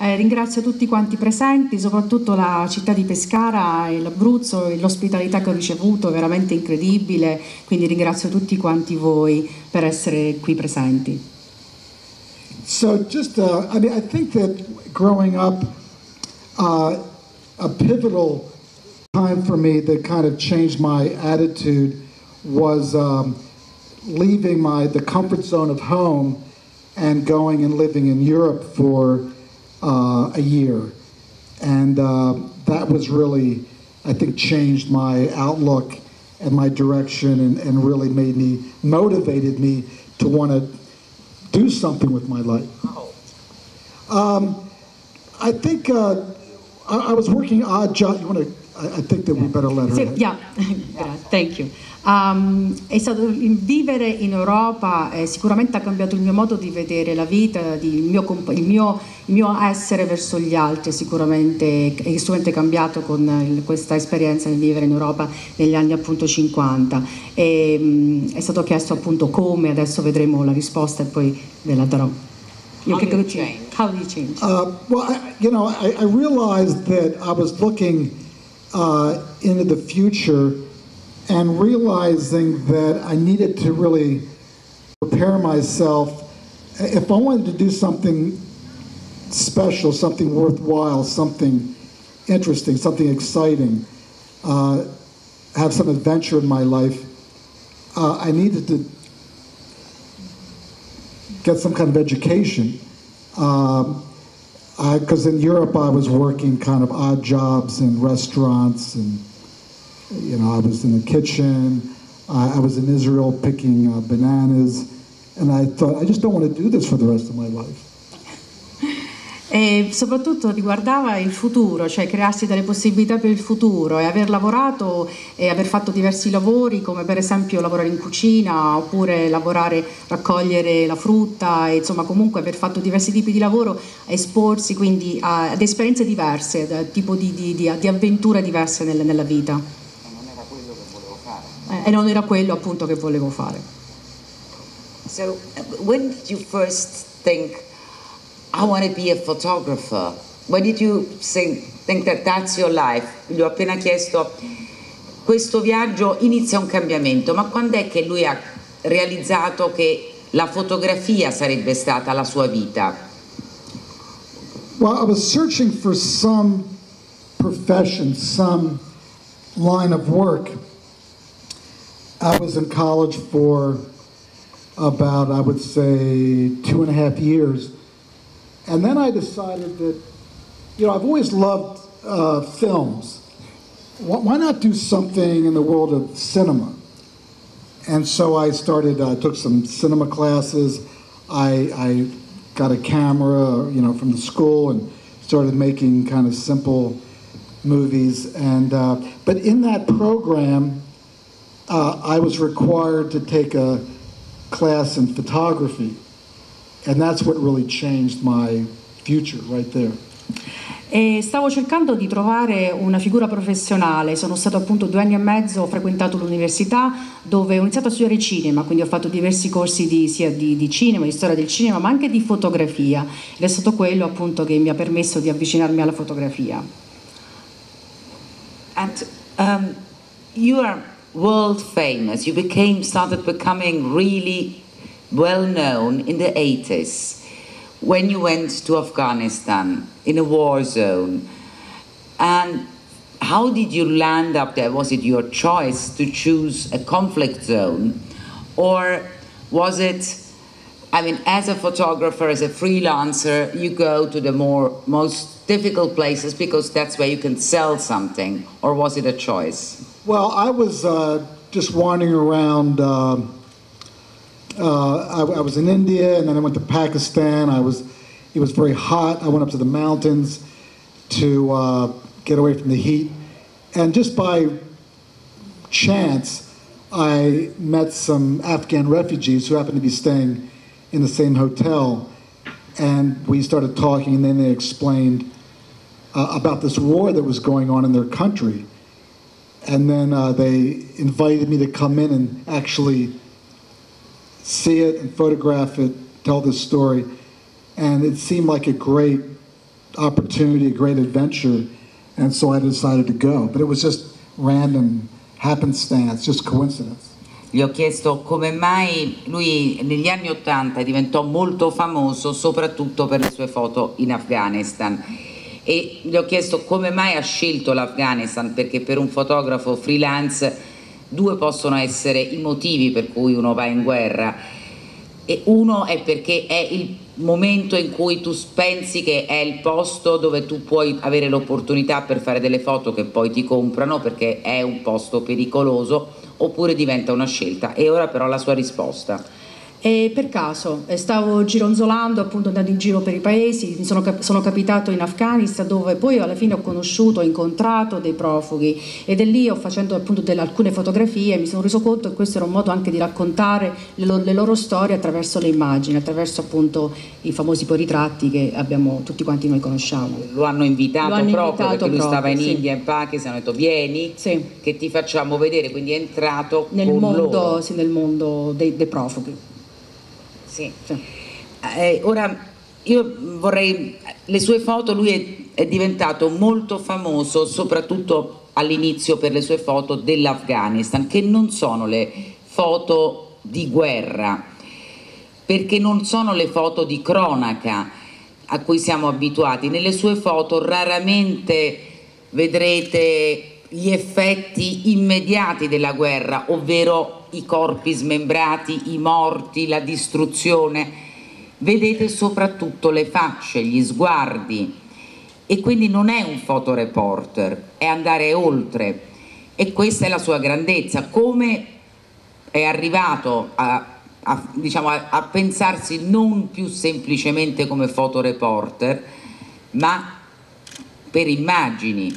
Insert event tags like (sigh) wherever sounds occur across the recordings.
Eh, ringrazio tutti quanti presenti, soprattutto la città di Pescara e l'Abruzzo e l'ospitalità che ho ricevuto, veramente incredibile, quindi ringrazio tutti quanti voi per essere qui presenti. So just, uh, I mean, I think that growing up, uh, a pivotal time for me that kind of changed my attitude was um, leaving my the comfort zone of home and going and living in Europe for uh, a year, and uh, that was really, I think, changed my outlook and my direction, and, and really made me motivated me to want to do something with my life. Um, I think uh, I, I was working odd jobs. You want to? I, I think that we better let her. Sì, (laughs) yeah, thank you. Um, è stato il vivere in Europa eh, sicuramente ha cambiato il mio modo di vedere la vita, di, il, mio, il, mio, il, mio, essere verso gli altri, sicuramente è sicuramente cambiato con il, questa esperienza di vivere in Europa negli anni appunto 50. E, um, è stato chiesto appunto come, adesso vedremo la risposta e poi ve la darò. How do you change? How do you change? Uh, well, I, you know, I, I, realized that I was looking uh, into the future and realizing that I needed to really prepare myself. If I wanted to do something special, something worthwhile, something interesting, something exciting, uh, have some adventure in my life, uh, I needed to get some kind of education. Because um, in Europe, I was working kind of odd jobs in restaurants and you know, I was in the kitchen. I, I was in Israel picking uh, bananas. And I thought, I just don't want to do this for the rest of my life. (laughs) E soprattutto riguardava il futuro, cioè crearsi delle possibilità per il futuro e aver lavorato e aver fatto diversi lavori come per esempio lavorare in cucina oppure lavorare, raccogliere la frutta e insomma comunque aver fatto diversi tipi di lavoro, esporsi quindi ad esperienze diverse, a tipo di, di, di, di avventure diverse nel, nella vita e non era quello appunto che volevo fare. So, when did you first think, I want to be a photographer? When did you think, think that that's your life? Gli ho appena chiesto, questo viaggio inizia un cambiamento, ma quando è che lui ha realizzato che la fotografia sarebbe stata la sua vita? Well, I was searching for some profession, some line of work I was in college for about, I would say, two and a half years. And then I decided that, you know, I've always loved uh, films. Why not do something in the world of cinema? And so I started, uh, took some cinema classes. I, I got a camera, you know, from the school and started making kind of simple movies. And uh, but in that program, uh, I was required to take a class in photography, and that's what really changed my future right there. E stavo cercando di trovare una figura professionale, sono stato appunto due anni e mezzo, ho frequentato l'università dove ho iniziato a studiare cinema, quindi ho fatto diversi corsi di, sia di, di cinema, di storia del cinema, ma anche di fotografia ed è stato quello appunto che mi ha permesso di avvicinarmi alla fotografia. And um, you are world famous. You became started becoming really well known in the 80s when you went to Afghanistan in a war zone. And how did you land up there? Was it your choice to choose a conflict zone? Or was it, I mean, as a photographer, as a freelancer, you go to the more most difficult places because that's where you can sell something? Or was it a choice? Well, I was uh, just wandering around. Uh, uh, I, I, was in India, and then I went to Pakistan. I was, it was very hot. I went up to the mountains to uh, get away from the heat, and just by chance, I met some Afghan refugees who happened to be staying in the same hotel, and we started talking, and then they explained uh, about this war that was going on in their country and then uh, they invited me to come in and actually see it and photograph it, tell this story, and it seemed like a great opportunity, a great adventure, and so I decided to go. But it was just random happenstance, just coincidence. Gli ho chiesto come mai lui negli anni Ottanta diventò molto famoso soprattutto per le sue foto in Afghanistan e gli ho chiesto come mai ha scelto l'Afghanistan perché per un fotografo freelance due possono essere i motivi per cui uno va in guerra e uno è perché è il momento in cui tu pensi che è il posto dove tu puoi avere l'opportunità per fare delle foto che poi ti comprano perché è un posto pericoloso oppure diventa una scelta? E ora però la sua risposta. E per caso eh, stavo gironzolando, appunto andando in giro per i paesi, sono, sono, capitato in Afghanistan dove poi alla fine ho conosciuto, ho incontrato dei profughi ed è lì, ho facendo appunto delle, alcune fotografie, mi sono reso conto che questo era un modo anche di raccontare le, le loro storie attraverso le immagini, attraverso appunto i famosi ritratti che abbiamo, tutti quanti noi conosciamo. Lo hanno invitato, Lo hanno proprio invitato perché lui proprio, stava in sì. India, in Pakistan, hanno detto vieni sì. che ti facciamo vedere, quindi è entrato nel mondo, sì, nel mondo dei, dei profughi. Sì. Eh, ora io vorrei, le sue foto, lui è, è diventato molto famoso soprattutto all'inizio per le sue foto dell'Afghanistan, che non sono le foto di guerra, perché non sono le foto di cronaca a cui siamo abituati. Nelle sue foto raramente vedrete gli effetti immediati della guerra, ovvero i corpi smembrati, i morti, la distruzione, vedete soprattutto le facce, gli sguardi. E quindi non è un fotoreporter, è andare oltre. E questa è la sua grandezza, come è arrivato a, a, diciamo, a, a pensarsi non più semplicemente come fotoreporter, ma per immagini,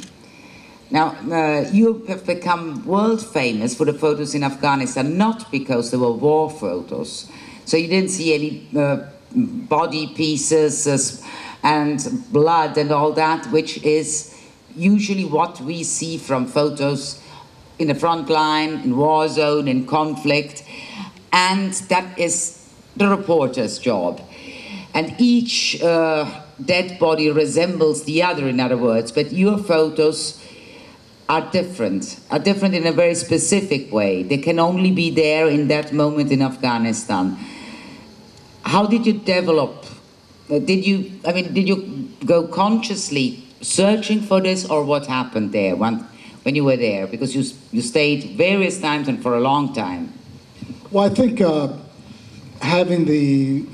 Now, uh, you have become world famous for the photos in Afghanistan, not because they were war photos. So you didn't see any uh, body pieces uh, and blood and all that, which is usually what we see from photos in the front line, in war zone, in conflict. And that is the reporter's job. And each uh, dead body resembles the other, in other words, but your photos are different, are different in a very specific way. They can only be there in that moment in Afghanistan. How did you develop? Uh, did you, I mean, did you go consciously searching for this or what happened there when, when you were there? Because you, you stayed various times and for a long time. Well, I think uh, having the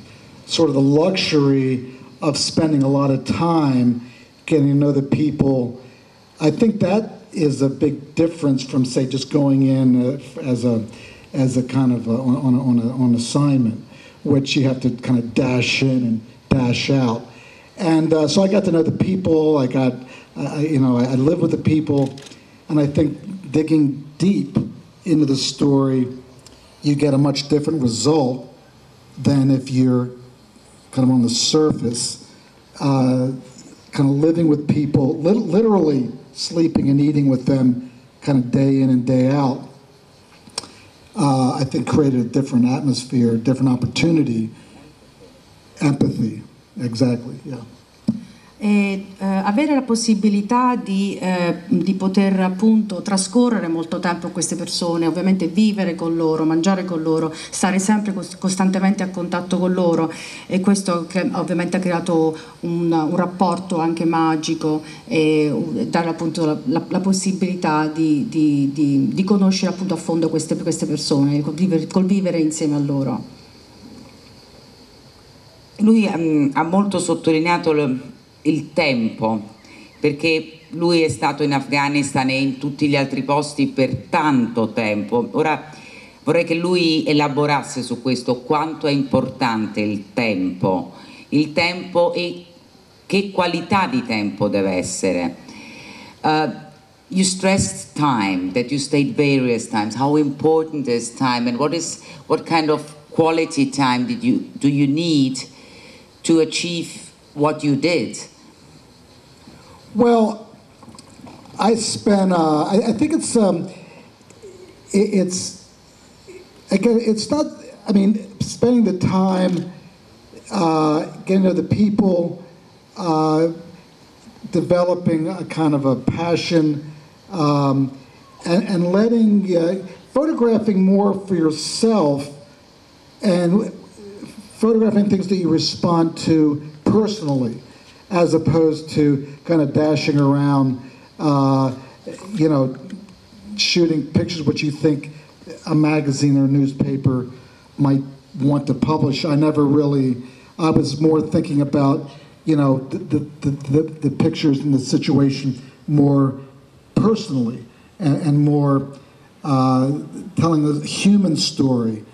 sort of the luxury of spending a lot of time getting to know the people, I think that is a big difference from say just going in uh, as a as a kind of a, on a, on, a, on assignment, which you have to kind of dash in and dash out. And uh, so I got to know the people. I got, uh, you know, I, I lived with the people, and I think digging deep into the story, you get a much different result than if you're kind of on the surface, uh, kind of living with people, literally sleeping and eating with them kind of day in and day out, uh, I think created a different atmosphere, different opportunity, empathy. Exactly, yeah. E eh, avere la possibilità di, eh, di, poter appunto trascorrere molto tempo con queste persone, ovviamente vivere con loro, mangiare con loro, stare sempre costantemente a contatto con loro e questo che ovviamente ha creato un, un rapporto anche magico e dare appunto la, la, la possibilità di, di, di, conoscere appunto a fondo queste, queste persone, convivere, convivere insieme a loro. Lui um, ha molto sottolineato il tempo, perché lui è stato in Afghanistan e in tutti gli altri posti per tanto tempo. Ora vorrei che lui elaborasse su questo quanto è importante il tempo, il tempo e che qualità di tempo deve essere. Uh, you stressed time, that you stayed various times. How important is time, and what is what kind of quality time did you do you need to achieve what you did? Well, I spent. Uh, I, I, think it's. Um, it, it's. Again, it's not. I mean, spending the time, uh, getting to the people, uh, developing a kind of a passion um, and, and letting, uh, photographing more for yourself and photographing things that you respond to personally as opposed to kind of dashing around, uh, you know, shooting pictures which you think a magazine or newspaper might want to publish. I never really, I was more thinking about, you know, the, the, the, the pictures and the situation more personally and, and more uh, telling the human story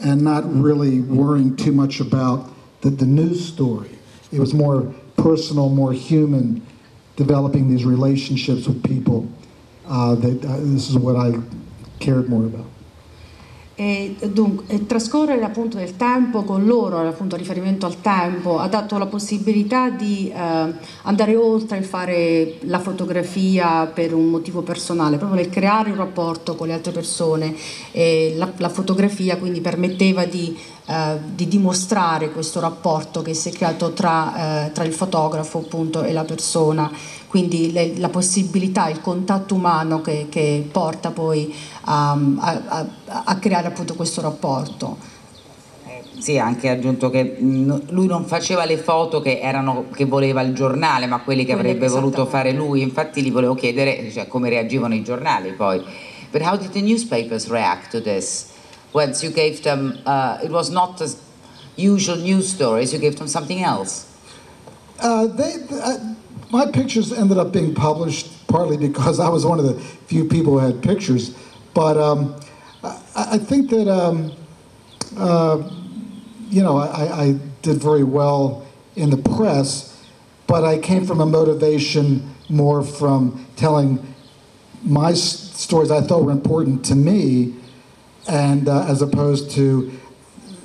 and not really worrying too much about the, the news story. It was more personal, more human, developing these relationships with people. Uh, that uh, this is what I cared more about. E dunque, trascorrere appunto del tempo con loro, appunto riferimento al tempo, ha dato la possibilità di eh, andare oltre il fare la fotografia per un motivo personale, proprio nel creare un rapporto con le altre persone. La, la fotografia quindi permetteva di, eh, di, dimostrare questo rapporto che si è creato tra, eh, tra il fotografo appunto e la persona quindi le, la possibilità, il contatto umano che, che porta poi a, a, a, creare appunto questo rapporto. Eh, sì, ha anche aggiunto che lui non faceva le foto che, erano, che voleva il giornale, ma quelle che quelle avrebbe voluto fare lui. Infatti gli volevo chiedere cioè, come reagivano i giornali poi. But how did the newspapers react to this? Once you gave them, uh, it was not the usual news stories, you gave them something else. Uh, they, uh, my pictures ended up being published partly because I was one of the few people who had pictures. But um, I, I, think that, um, uh, you know, I, I, did very well in the press, but I came from a motivation more from telling my stories I thought were important to me, and uh, as opposed to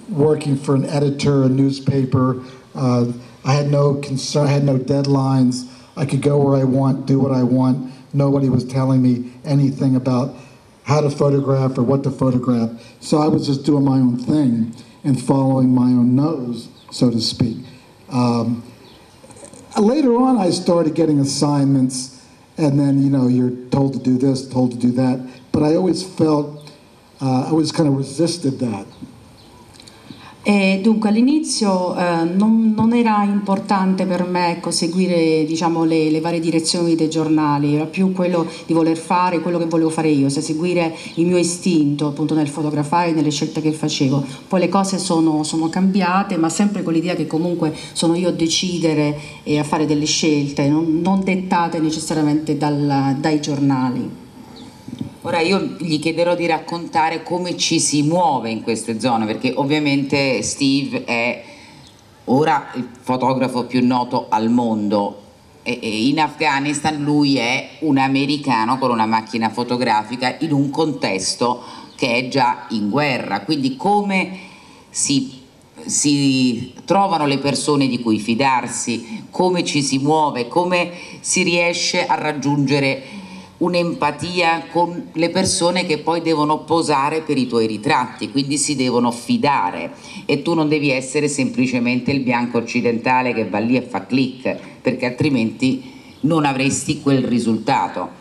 working for an editor, a newspaper. Uh, I had no concern, I had no deadlines. I could go where I want, do what I want. Nobody was telling me anything about how to photograph or what to photograph. So I was just doing my own thing and following my own nose, so to speak. Um, later on, I started getting assignments, and then, you know, you're told to do this, told to do that. But I always felt, uh, I always kind of resisted that. E dunque all'inizio eh, non, non, era importante per me ecco, seguire diciamo, le, le, varie direzioni dei giornali, era più quello di voler fare quello che volevo fare io, cioè seguire il mio istinto appunto nel fotografare, nelle scelte che facevo. Poi le cose sono, sono cambiate, ma sempre con l'idea che comunque sono io a decidere e a fare delle scelte, non, non dettate necessariamente dal, dai giornali. Ora io gli chiederò di raccontare come ci si muove in queste zone, perché ovviamente Steve è ora il fotografo più noto al mondo. E in Afghanistan lui è un americano con una macchina fotografica in un contesto che è già in guerra, quindi come si, si trovano le persone di cui fidarsi, come ci si muove, come si riesce a raggiungere un'empatia con le persone che poi devono posare per i tuoi ritratti, quindi si devono fidare e tu non devi essere semplicemente il bianco occidentale che va lì e fa click, perché altrimenti non avresti quel risultato.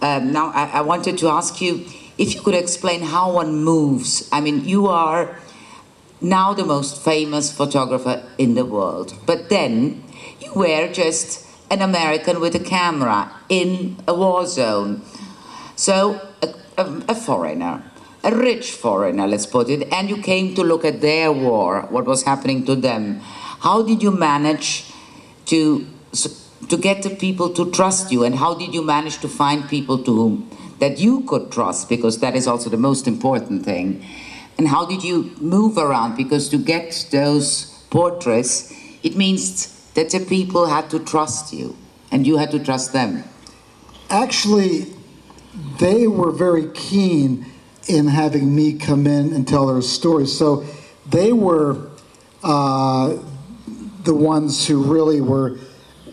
Uh, now I, I wanted to ask you if you could explain how one moves. I mean, you are now the most famous photographer in the world, but then you were just an American with a camera in a war zone. So, a, a, a, foreigner, a rich foreigner, let's put it, and you came to look at their war, what was happening to them. How did you manage to, to get the people to trust you, and how did you manage to find people to whom that you could trust, because that is also the most important thing. And how did you move around? Because to get those portraits, it means that the people had to trust you and you had to trust them? Actually, they were very keen in having me come in and tell their stories. So they were uh, the ones who really were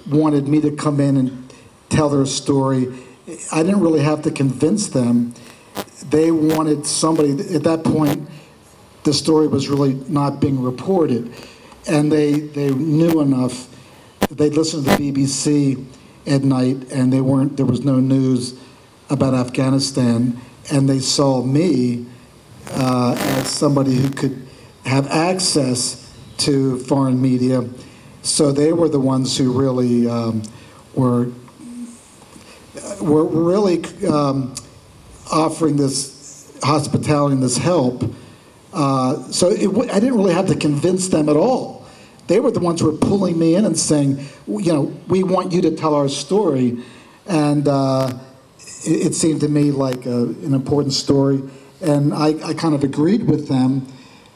wanted me to come in and tell their story. I didn't really have to convince them. They wanted somebody at that point. The story was really not being reported, and they they knew enough they'd listen to the BBC at night, and they weren't. There was no news about Afghanistan, and they saw me uh, as somebody who could have access to foreign media. So they were the ones who really um, were were really um, offering this hospitality and this help. Uh, so it, I didn't really have to convince them at all. They were the ones who were pulling me in and saying, you know, we want you to tell our story. And uh, it, it, seemed to me like a, an important story. And I, I, kind of agreed with them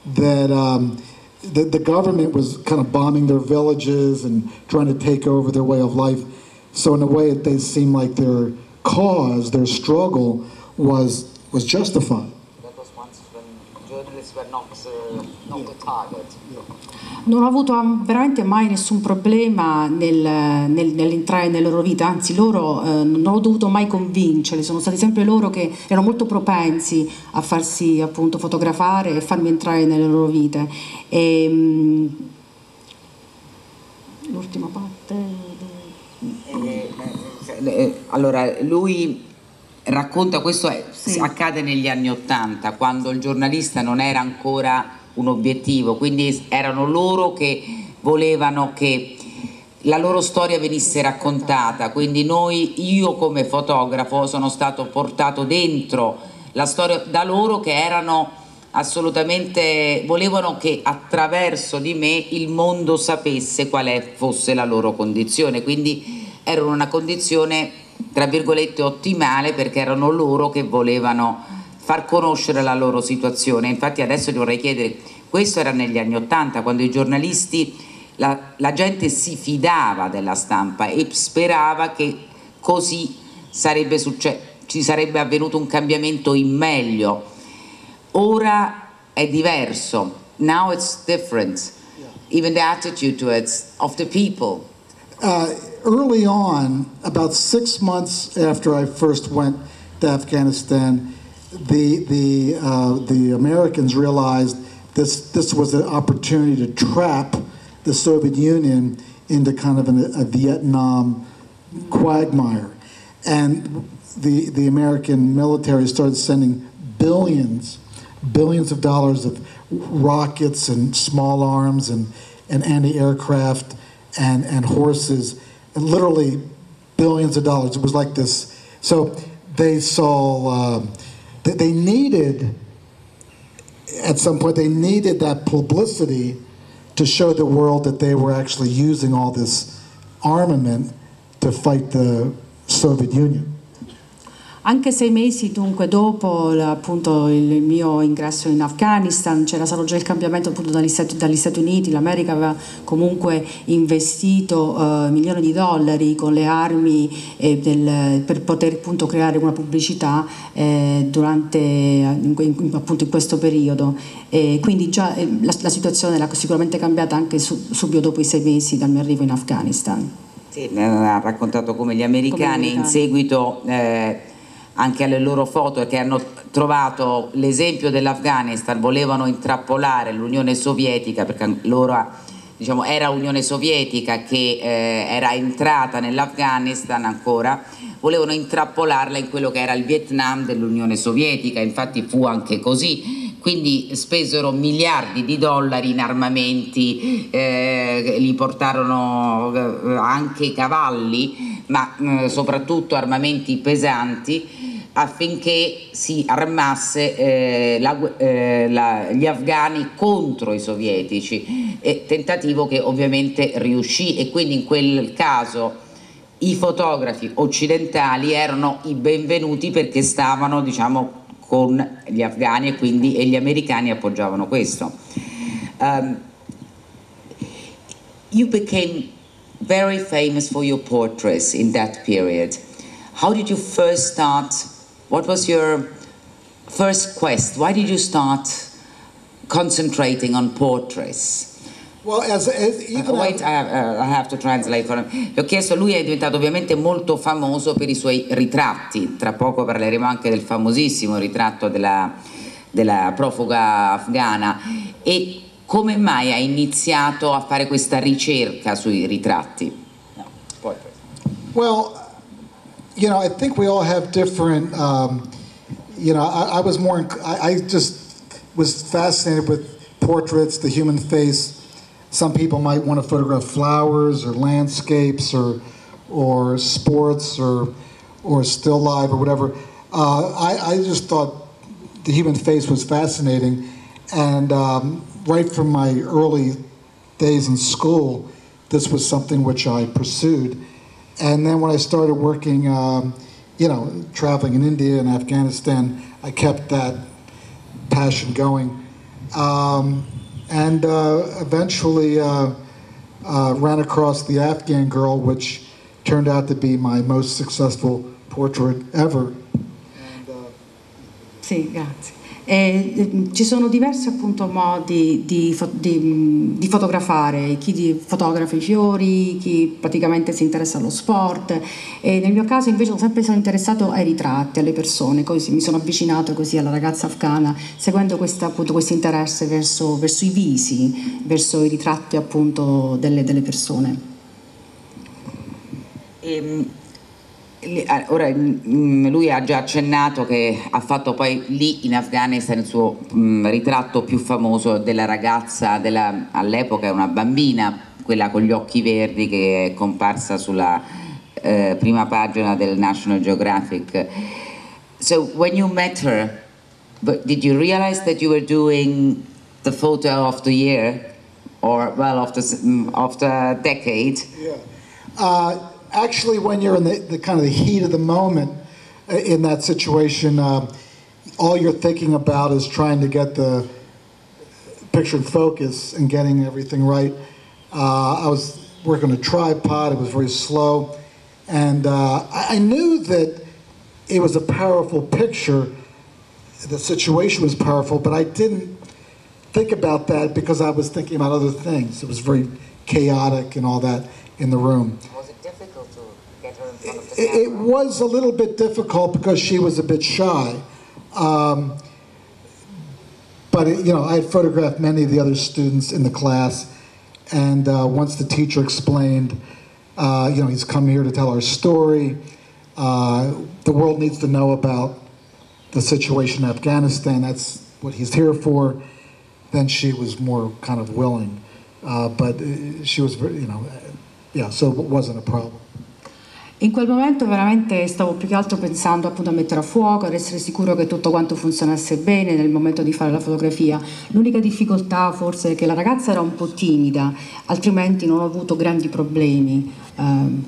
that um, the, the government was kind of bombing their villages and trying to take over their way of life. So in a way, they seemed like their cause, their struggle, was was justified. That was once when journalists were not, uh, the target. Non ho avuto veramente mai nessun problema nel, nel, nell'entrare nelle loro vite, anzi loro eh, non ho dovuto mai convincerli, sono stati sempre loro che erano molto propensi a farsi appunto fotografare e farmi entrare nelle loro vite. E, mh, l'ultima parte. Eh, eh, eh, allora, lui racconta, questo è, sì. accade negli anni Ottanta, quando il giornalista non era ancora un obiettivo, quindi erano loro che volevano che la loro storia venisse raccontata, quindi noi, io come fotografo sono stato portato dentro la storia da loro che erano assolutamente, volevano che attraverso di me il mondo sapesse qual è, fosse la loro condizione, quindi erano una condizione tra virgolette ottimale perché erano loro che volevano far conoscere la loro situazione. Infatti adesso ti vorrei chiedere, questo era negli anni Ottanta quando i giornalisti, la, la gente si fidava della stampa e sperava che così sarebbe ci sarebbe avvenuto un cambiamento in meglio. Ora è diverso. Now it's different. Even the attitude to it of the people. Uh, early on, about six months after I first went to Afghanistan, the the uh, the Americans realized this this was an opportunity to trap the Soviet Union into kind of an, a Vietnam quagmire, and the the American military started sending billions billions of dollars of rockets and small arms and, and anti-aircraft and, and horses literally billions of dollars. It was like this. So they saw, uh, that they needed, at some point, they needed that publicity to show the world that they were actually using all this armament to fight the Soviet Union. Anche sei mesi dunque dopo appunto, il mio ingresso in Afghanistan c'era stato già il cambiamento appunto dagli Stati, dagli Stati Uniti, l'America aveva comunque investito uh, milioni di dollari con le armi eh, del, per poter appunto creare una pubblicità eh, durante in, appunto in questo periodo. E quindi già eh, la, la, situazione era sicuramente cambiata anche su, subito dopo i sei mesi dal mio arrivo in Afghanistan. Sì, ha raccontato come gli americani, come americani. in seguito eh, anche alle loro foto che hanno trovato l'esempio dell'Afghanistan, volevano intrappolare l'Unione Sovietica perché loro diciamo, era Unione Sovietica che eh, era entrata nell'Afghanistan ancora, volevano intrappolarla in quello che era il Vietnam dell'Unione Sovietica, infatti fu anche così, quindi spesero miliardi di dollari in armamenti, eh, li portarono eh, anche cavalli, ma eh, soprattutto armamenti pesanti affinché si armasse eh, la, eh, la, gli afghani contro i sovietici, e tentativo che ovviamente riuscì e quindi in quel caso i fotografi occidentali erano i benvenuti perché stavano diciamo con gli afghani e quindi e gli americani appoggiavano questo. Um, you became very famous for your portraits in that period. How did you first start What was your first quest? Why did you start concentrating on portraits? Well, as, as even uh, wait, I have, uh, I have, to translate for him. Gli ho chiesto, lui è diventato ovviamente molto famoso per i suoi ritratti, tra poco parleremo anche del famosissimo ritratto della, della profuga afghana e come mai ha iniziato a fare questa ricerca sui ritratti? Well, you know, I think we all have different. Um, you know, I, I was more. I, I just was fascinated with portraits, the human face. Some people might want to photograph flowers or landscapes or or sports or or still life or whatever. Uh, I, I just thought the human face was fascinating, and um, right from my early days in school, this was something which I pursued. And then when I started working, um, you know, traveling in India and Afghanistan, I kept that passion going. Um, and uh, eventually uh, uh, ran across the Afghan girl, which turned out to be my most successful portrait ever. And, uh, Sì, grazie. Eh, eh, ci sono diversi appunto modi di, di- di fotografare, chi fotografa i fiori, chi praticamente si interessa allo sport. E nel mio caso invece sempre sono interessato ai ritratti, alle persone, così mi sono avvicinato così alla ragazza afghana seguendo questo interesse verso, verso i visi, verso i ritratti appunto delle, delle persone. Ehm, ora mm, lui ha già accennato che ha fatto poi lì in Afghanistan il suo mm, ritratto più famoso della ragazza della- all'epoca una bambina, quella con gli occhi verdi che è comparsa sulla eh, prima pagina del National Geographic. So when you met her, did you realize that you were doing the photo of the year or well of the mm, of the decade? Uh, actually, when you're in the, the kind of the heat of the moment uh, in that situation, uh, all you're thinking about is trying to get the picture in focus and getting everything right. Uh, I was working on a tripod, it was very slow, and uh, I knew that it was a powerful picture. The situation was powerful, but I didn't think about that because I was thinking about other things. It was very chaotic and all that in the room. Was it difficult to get her in front of It, it was a little bit difficult because she was a bit shy. Um, but, it, you know, I had photographed many of the other students in the class, and uh, once the teacher explained, uh, you know, he's come here to tell our story, uh, the world needs to know about the situation in Afghanistan, that's what he's here for, then she was more kind of willing. Uh, but uh, she was, you know, yeah, so it wasn't a problem. In quel momento veramente stavo più che altro pensando appunto a mettere a fuoco, ad essere sicuro che tutto quanto funzionasse bene nel momento di fare la fotografia. L'unica difficoltà forse è che la ragazza era un po' timida, altrimenti non ho avuto grandi problemi. Ehm,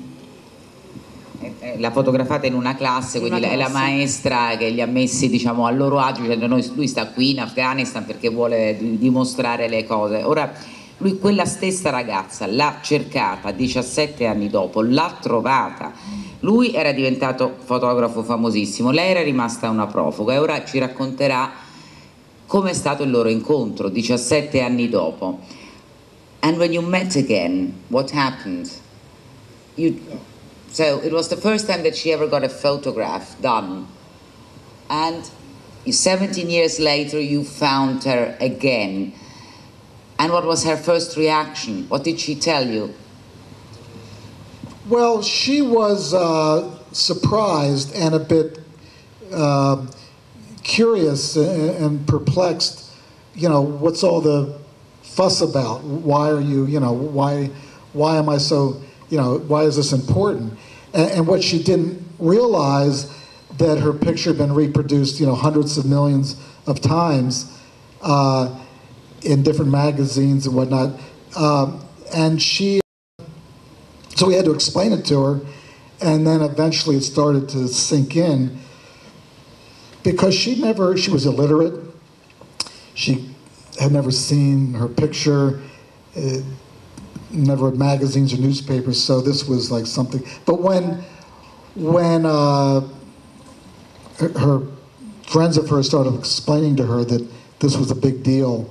Eh, eh, La fotografata in una classe, In quindi una è la classe. maestra che li ha messi diciamo, a loro agio noi, lui sta qui in Afghanistan perché vuole di- dimostrare le cose. Ora, lui quella stessa ragazza l'ha cercata 17 anni dopo, l'ha trovata. Lui era diventato fotografo famosissimo, lei era rimasta una profuga e ora ci racconterà come è stato il loro incontro 17 anni dopo. And when you met again, what happened? You, so it was the first time that she ever got a photograph done. And 17 years later, you found her again. And what was her first reaction? What did she tell you? Well, she was uh, surprised and a bit uh, curious and, perplexed. You know, what's all the fuss about? Why are you, you know, why, why am I so, you know, why is this important? And, and what she didn't realize that her picture had been reproduced, you know, hundreds of millions of times uh, in different magazines and whatnot. Um, and she so we had to explain it to her, and then eventually it started to sink in because she never, she was illiterate. She had never seen her picture, uh, never had magazines or newspapers, so this was like something. But when, when uh, her, her friends of hers started explaining to her that this was a big deal,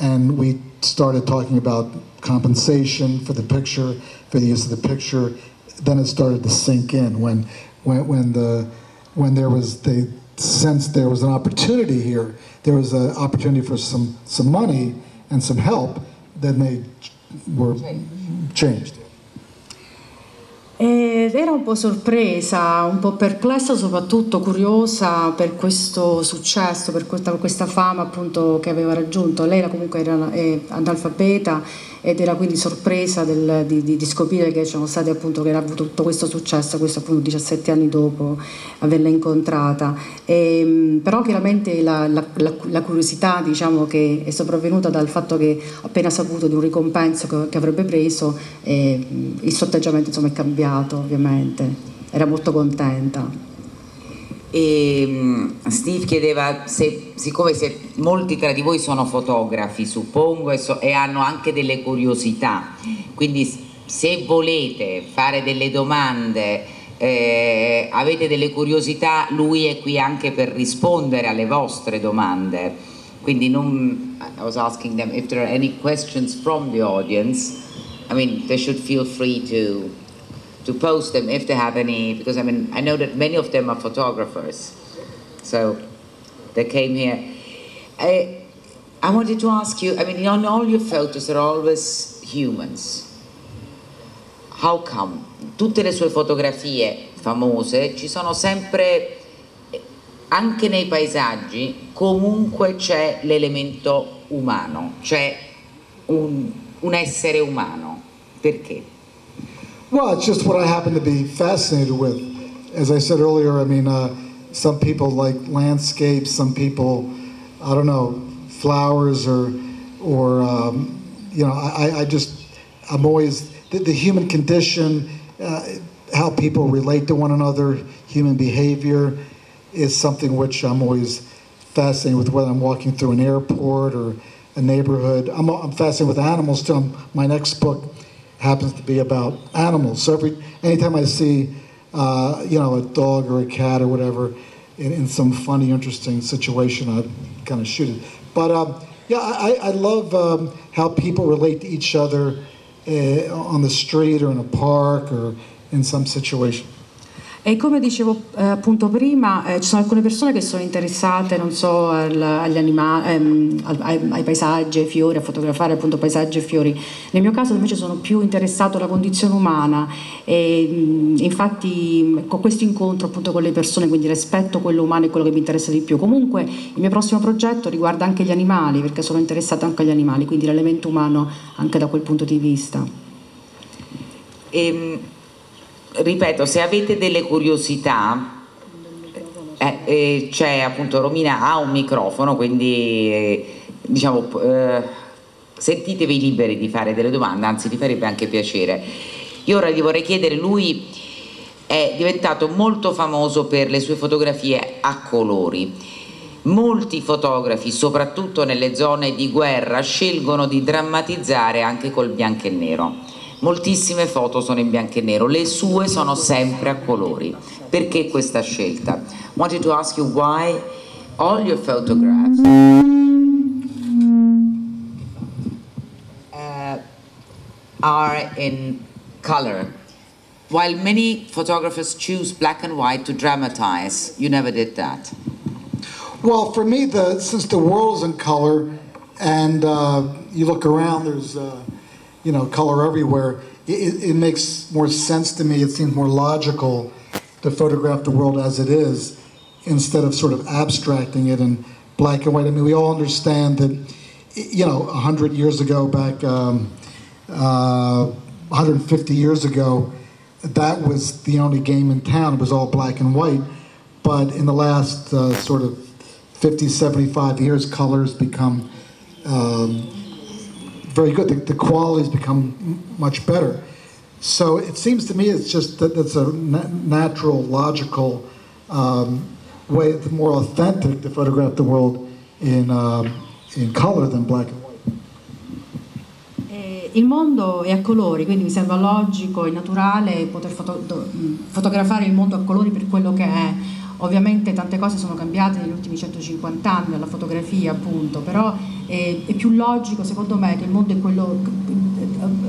and we started talking about compensation for the picture, for the use of the picture. Then it started to sink in when, when, when the, when there was they sensed there was an opportunity here. There was an opportunity for some some money and some help. Then they were changed. E Eh, era un po' sorpresa, un po' perplessa, soprattutto curiosa per questo successo, per questa, questa fama appunto che aveva raggiunto. Lei era comunque era, è analfabeta ed era quindi sorpresa del, di, di, di, scoprire che stati appunto che era avuto tutto questo successo, questo appunto 17 anni dopo averla incontrata. E, ehm, però chiaramente la, la, la, la, curiosità diciamo che è sopravvenuta dal fatto che appena saputo di un ricompenso che, che avrebbe preso eh, il suo atteggiamento insomma è cambiato ovviamente, era molto contenta. E mm, Steve chiedeva se, siccome se molti tra di voi sono fotografi, suppongo, e, so, e hanno anche delle curiosità, quindi se volete fare delle domande, eh, avete delle curiosità, lui è qui anche per rispondere alle vostre domande. Quindi non, I was asking them if there are any questions from the audience. I mean, they should feel free to to post them if they have any, because I mean, I know that many of them are photographers. So they came here. I, I wanted to ask you, I mean, on all your photos, are always humans. How come? Tutte le sue fotografie famose ci sono sempre, anche nei paesaggi, comunque c'è l'elemento umano, c'è un, un essere umano. Perché? Well, it's just what I happen to be fascinated with. As I said earlier, I mean, uh, some people like landscapes, some people, I don't know, flowers or, or um, you know, I, I just, I'm always, the, the human condition, uh, how people relate to one another, human behavior is something which I'm always fascinated with, whether I'm walking through an airport or a neighborhood. I'm, I'm fascinated with animals too. My next book happens to be about animals. So every anytime I see, uh, you know, a dog or a cat or whatever in, in some funny, interesting situation, I kind of shoot it. But um, yeah, I, I love um, how people relate to each other uh, on the street or in a park or in some situation. E come dicevo eh, appunto prima, eh, ci sono alcune persone che sono interessate, non so, al, agli animali, ehm, ai, ai, paesaggi, ai fiori, a fotografare appunto paesaggi e fiori. Nel mio caso invece sono più interessato alla condizione umana e mh, infatti con questo incontro appunto con le persone, quindi rispetto quello umano è quello che mi interessa di più. Comunque il mio prossimo progetto riguarda anche gli animali, perché sono interessata anche agli animali, quindi l'elemento umano anche da quel punto di vista. Ehm ripeto, se avete delle curiosità, eh, eh, c'è appunto Romina ha un microfono, quindi eh, diciamo eh, sentitevi liberi di fare delle domande, anzi vi farebbe anche piacere. Io ora gli vorrei chiedere, lui è diventato molto famoso per le sue fotografie a colori. Molti fotografi, soprattutto nelle zone di guerra, scelgono di drammatizzare anche col bianco e nero Moltissime foto sono in bianco e nero, le sue sono sempre a colori. Perché questa scelta? Wanted to ask you why all your photographs uh, are in color. While many photographers choose black and white to dramatize, you never did that. Well, for me, the, since the world is in color, and uh, you look around, there's uh, you know, color everywhere, it, it makes more sense to me. It seems more logical to photograph the world as it is instead of sort of abstracting it in black and white. I mean, we all understand that, you know, 100 years ago, back um, uh, 150 years ago, that was the only game in town. It was all black and white. But in the last uh, sort of 50, 75 years, colors become um, very good. The, the quality's become much better. So it seems to me it's just that it's a natural, logical um, way, it's more authentic to photograph the world in, um, in color than black and white. Eh, il mondo è a colori, quindi mi sembra logico e naturale poter foto fotografare il mondo a colori per quello che è Ovviamente tante cose sono cambiate negli ultimi 150 anni, alla fotografia appunto, però è, è più logico secondo me che il mondo è quello,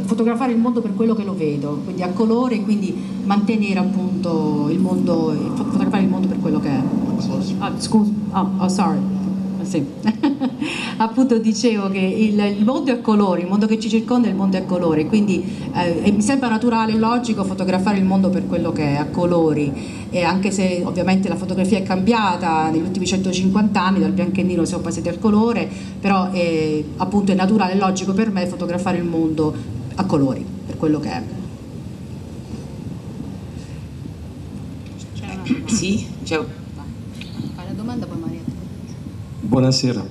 fotografare il mondo per quello che lo vedo, quindi a colore e quindi mantenere appunto il mondo, fotografare il mondo per quello che è. Oh, scusa, oh, oh sorry. Sì. (laughs) appunto dicevo che il, il, mondo è a colori, il mondo che ci circonda è il mondo è a colori, quindi eh, mi sembra naturale e logico fotografare il mondo per quello che è a colori e anche se ovviamente la fotografia è cambiata negli ultimi 150 anni, dal bianco e nero siamo passati al colore, però è, appunto è naturale e logico per me fotografare il mondo a colori, per quello che è. Sì, ciao. Fai la domanda poi Maria. Buonasera.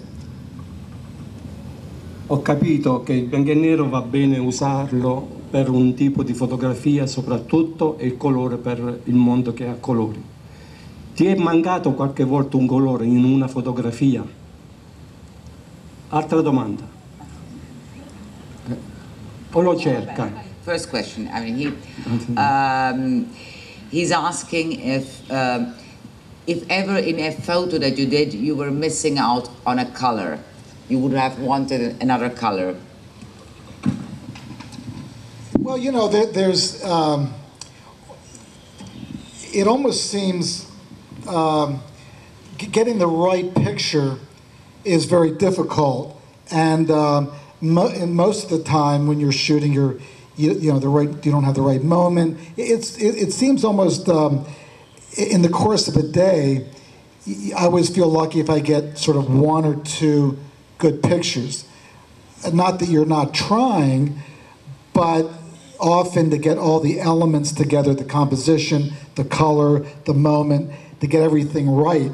Ho capito che il bianco e nero va bene usarlo per un tipo di fotografia soprattutto e il colore per il mondo che ha colori. Ti è mancato qualche volta un colore in una fotografia? Altra domanda. O lo cerca? First question. I mean, he, um, he's asking if, uh, if ever in a photo that you did, you were missing out on a color. You would have wanted another color. Well, you know, there, there's, um, it almost seems um, getting the right picture is very difficult. And um, mo most of the time when you're shooting, you're, you, you, know, the right, you don't have the right moment. It's, it, it seems almost um, in the course of a day, I always feel lucky if I get sort of one or two good pictures. Not that you're not trying, but often to get all the elements together, the composition, the color, the moment, to get everything right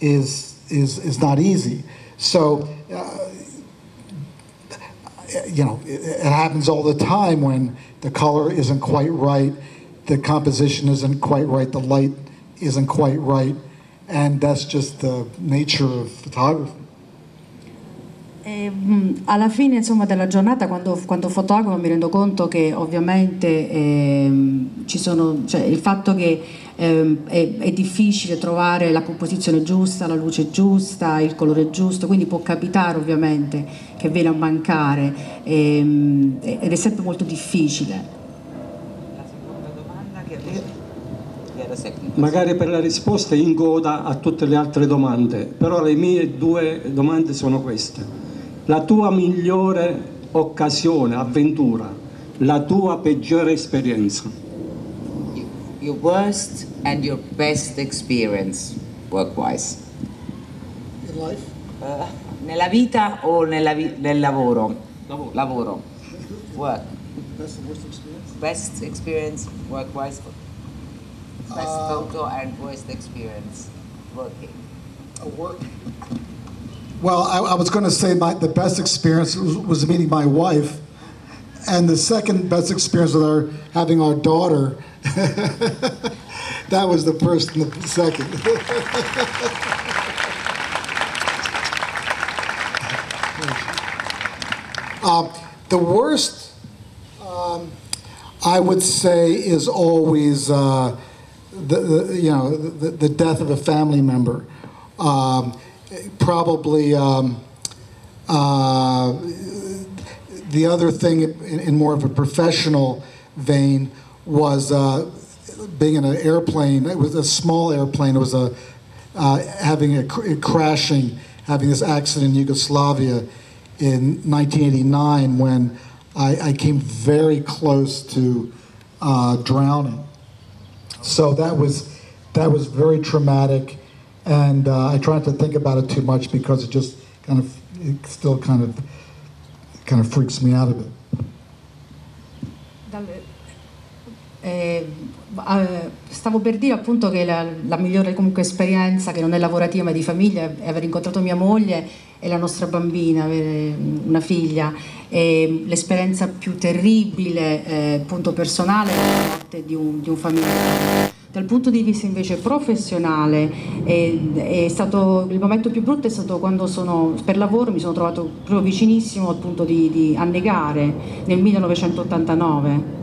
is, is, is not easy. So, uh, you know, it, it happens all the time when the color isn't quite right, the composition isn't quite right, the light isn't quite right, and that's just the nature of photography. E, ehm, alla fine insomma, della giornata quando, quando, fotografo mi rendo conto che ovviamente eh, sono, cioè, il fatto che eh, è, è, difficile trovare la composizione giusta, la luce giusta, il colore giusto, quindi può capitare ovviamente che viene a mancare eh, ed è sempre molto difficile. La seconda domanda che Magari per la risposta in coda a tutte le altre domande, però le mie due domande sono queste la tua migliore occasione, avventura, la tua peggiore esperienza. Your worst and your best experience, work-wise. In life? Uh, nella vita o nella vi nel lavoro? Lavoro. lavoro. Work. Best and worst experience? Best experience, work-wise. Best uh, photo and worst experience, working. A work. Well, I, I was going to say my, the best experience was, was, meeting my wife, and the second best experience was our having our daughter. (laughs) that was the first and the second. uh, (laughs) the worst, um, I would say, is always uh, the, you know the, the, death of a family member. Um, probably um, uh, the other thing in, in, more of a professional vein was uh, being in an airplane. It was a small airplane. It was a uh, having a, cr crashing, having this accident in Yugoslavia in 1989 when I, I came very close to uh, drowning. So that was that was very traumatic and uh, I not to think about it too much because it just kind of it still kind of kind of freaks me out a bit. Eh, stavo per dire appunto che la, la, migliore comunque esperienza che non è lavorativa ma di famiglia è aver incontrato mia moglie e la nostra bambina, una figlia. L'esperienza più terribile, eh, appunto personale, è la morte di un, di un familiare dal punto di vista invece professionale è, è stato, il momento più brutto è stato quando sono, per lavoro mi sono trovato proprio vicinissimo al punto di, di annegare nel 1989.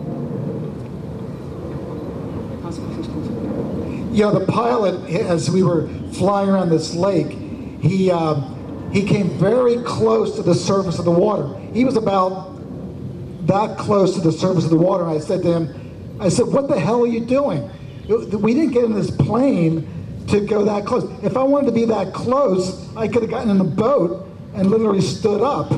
You know, the pilot, as we were flying around this lake, he, uh, he came very close to the surface of the water. He was about that close to the surface of the water. I said to him, I said, what the hell are you doing? We didn't get in this plane to go that close. If I wanted to be that close, I could have gotten in a boat and literally stood up.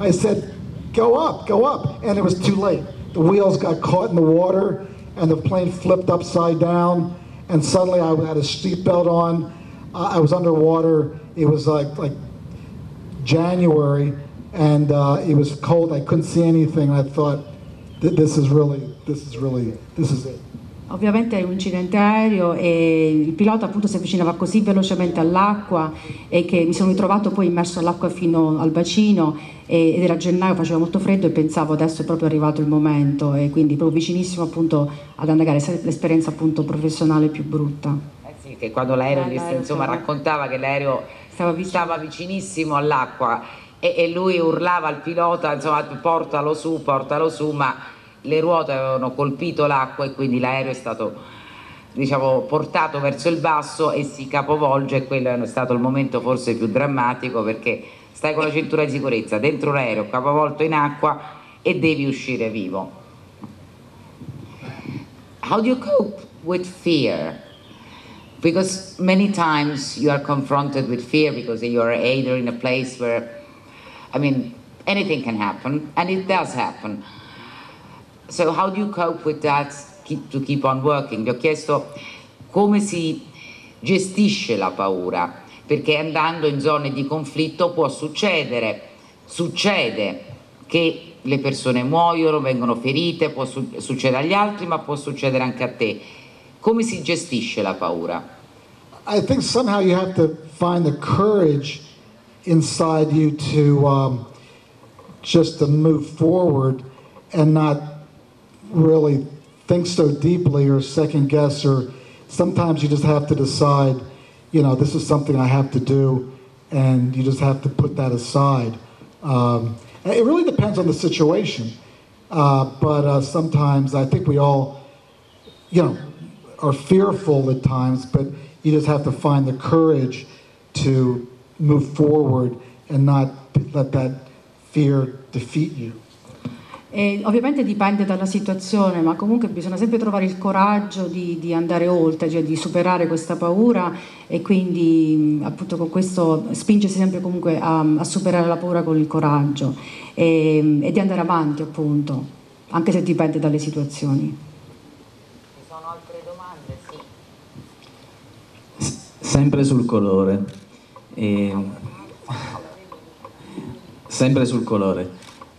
I said, go up, go up. And it was too late. The wheels got caught in the water and the plane flipped upside down. And suddenly I had a seatbelt on. I was underwater. It was like, like January and uh, it was cold. I couldn't see anything. I thought, this is really, this is really, this is it. Ovviamente è un incidente aereo e il pilota appunto si avvicinava così velocemente all'acqua e che mi sono ritrovato poi immerso all'acqua fino al bacino ed era gennaio, faceva molto freddo e pensavo adesso è proprio arrivato il momento e quindi proprio vicinissimo appunto ad andare, l'esperienza appunto professionale più brutta. Eh sì, che quando l'aereo eh, insomma raccontava che l'aereo stava, stava vicinissimo all'acqua e, e lui urlava al pilota insomma portalo su, portalo su, ma le ruote avevano colpito l'acqua e quindi l'aereo è stato diciamo, portato verso il basso e si capovolge e quello è stato il momento forse più drammatico perché stai con la cintura di sicurezza dentro l'aereo capovolto in acqua e devi uscire vivo. How do you cope with fear? Because many times you are confronted with fear because you are either in a place where, I mean, anything can happen, and it does happen. So how do you cope with that to keep on working? Gli ho chiesto come si gestisce la paura, perché andando in zone di conflitto può succedere, succede che le persone muoiono, vengono ferite, può su- succedere agli altri, ma può succedere anche a te. Come si gestisce la paura? I think somehow you have to find the courage inside you to um, just to move forward and not really think so deeply or second guess or sometimes you just have to decide you know this is something i have to do and you just have to put that aside um, it really depends on the situation uh, but uh, sometimes i think we all you know are fearful at times but you just have to find the courage to move forward and not let that fear defeat you E ovviamente dipende dalla situazione, ma comunque bisogna sempre trovare il coraggio di, di andare oltre, cioè di superare questa paura e quindi appunto con questo spingersi sempre comunque a, a superare la paura con il coraggio e, e, di andare avanti appunto, anche se dipende dalle situazioni. Ci sono altre domande? Sì. Sempre sul colore. E... Sempre sul colore.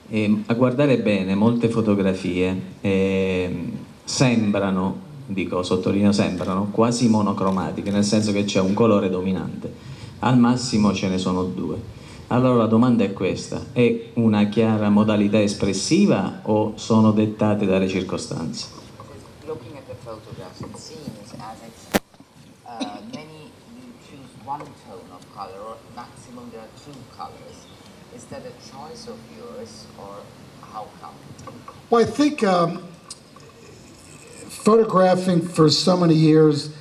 E a guardare bene molte fotografie eh, sembrano, dico sottolineo sembrano, quasi monocromatiche, nel senso che c'è un colore dominante, al massimo ce ne sono due. Allora la domanda è questa, è una chiara modalità espressiva o sono dettate dalle circostanze? One tone of color or maximum there are two colors. Is that a choice of yours, or how come? Well, I think um, photographing for so many years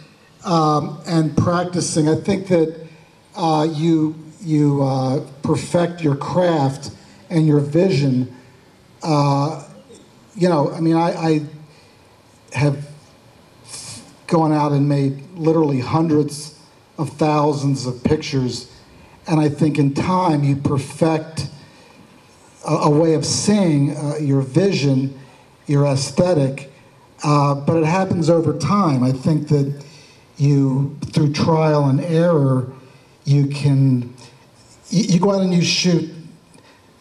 um, and practicing, I think that uh, you you uh, perfect your craft and your vision. Uh, you know, I mean, I, I have gone out and made literally hundreds of thousands of pictures and I think in time you perfect a, a way of seeing uh, your vision, your aesthetic, uh, but it happens over time. I think that you, through trial and error, you can, you, you go out and you shoot,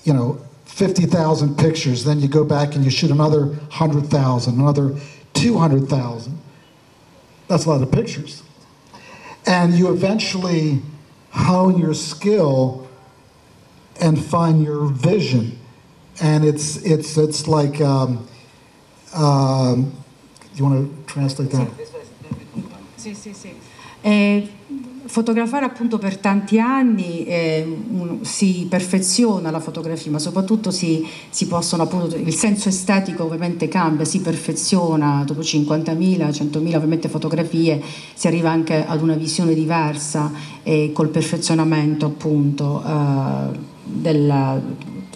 you know, 50,000 pictures, then you go back and you shoot another 100,000, another 200,000. That's a lot of pictures. And you eventually hone your skill and find your vision. And it's it's it's like um, um, you want to translate that? Sì, sì, sì. Eh, fotografare appunto per tanti anni eh, si perfeziona la fotografia, ma soprattutto si, si, possono appunto, il senso estetico ovviamente cambia, si perfeziona, dopo 50.000, 100.000 ovviamente fotografie si arriva anche ad una visione diversa e col perfezionamento appunto eh, del,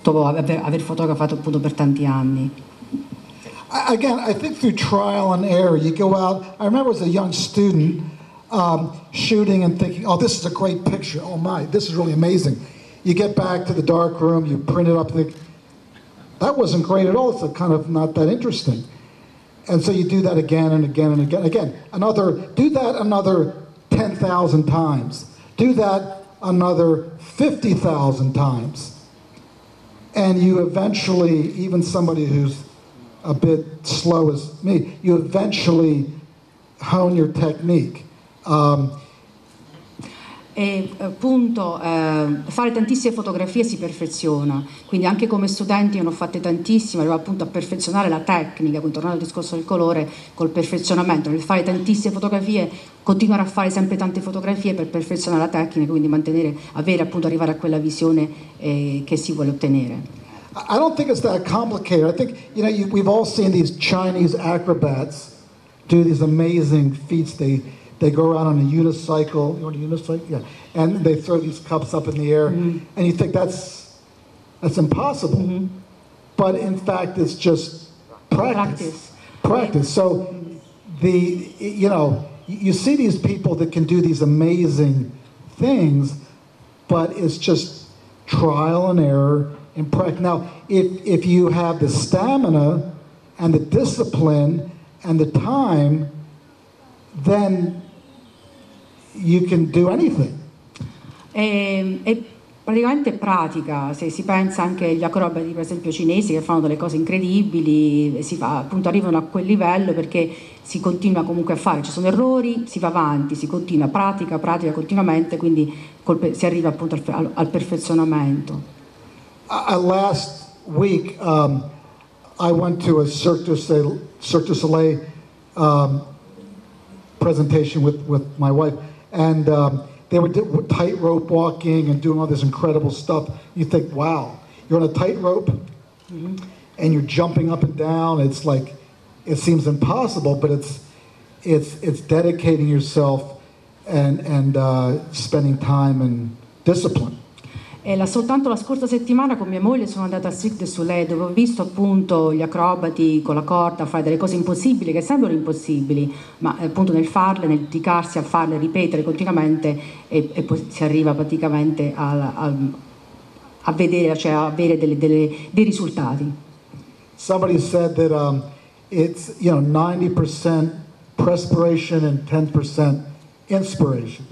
dopo aver, aver fotografato appunto per tanti anni. Again, I think through trial and error, you go out. I remember as a young student, um, shooting and thinking, oh, this is a great picture. Oh my, this is really amazing. you get back to the dark room, you print it up, think, that wasn't great at all. It's kind of not that interesting. And so you do that again and again and again. Again, another, do that another 10,000 times. Do that another 50,000 times. And you eventually, even somebody who's a bit slow as me, you eventually hone your technique. Um, e appunto eh, fare tantissime fotografie si perfeziona, quindi anche come studenti ne ho fatte tantissime, arrivo appunto a perfezionare la tecnica, quindi tornando al discorso del colore, col perfezionamento, nel fare tantissime fotografie, continuare a fare sempre tante fotografie per perfezionare la tecnica, quindi mantenere, avere appunto, arrivare a quella visione eh, che si vuole ottenere. I don't think it's that complicated. I think, you know, you, we've all seen these Chinese acrobats do these amazing feats. They, They go around on a unicycle, you know what a unicycle? Yeah. And they throw these cups up in the air, mm-hmm. and you think that's, that's impossible. Mm-hmm. But in fact, it's just practice. Practice. practice. So the, you know, you see these people that can do these amazing things, but it's just trial and error and practice. Now, if, if you have the stamina and the discipline and the time, then you can do anything. E, e praticamente pratica, se si pensa anche agli acrobati per esempio cinesi che fanno delle cose incredibili, si fa, appunto arrivano a quel livello perché si continua comunque a fare, ci sono errori, si va avanti, si continua, pratica, pratica continuamente, quindi col, si arriva appunto al, al perfezionamento. Uh, last week um, I went to a Cirque du Soleil, Cirque du Soleil um, presentation with, with my wife and um, they were tightrope walking and doing all this incredible stuff. You think, wow, you're on a tightrope mm-hmm. and you're jumping up and down. It's like, it seems impossible, but it's, it's, it's dedicating yourself and, and uh, spending time and discipline. E la, soltanto la scorsa settimana con mia moglie sono andata a Cirque du Soleil dove ho visto appunto gli acrobati con la corda fare delle cose impossibili che sembrano impossibili, ma appunto nel farle, nel dedicarsi a farle, ripetere continuamente e, e poi si arriva praticamente a, a, a vedere, cioè a avere delle, delle, dei risultati. Somebody said that um, it's you know 90% perspiration and 10% inspiration.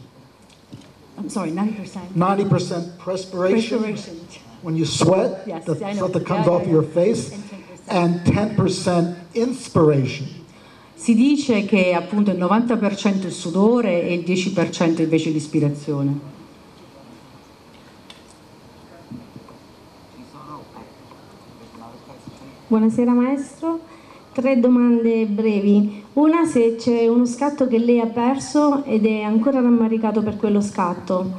I'm sorry, 90%. 90% perspiration. Perspiration. When you sweat, yes, the sweat that comes yeah, off yeah, your face, and 10% inspiration. Si dice che appunto il 90% il sudore e il 10% invece l'ispirazione. Buonasera maestro, tre domande brevi. Una se c'è uno scatto che lei ha perso ed è ancora rammaricato per quello scatto.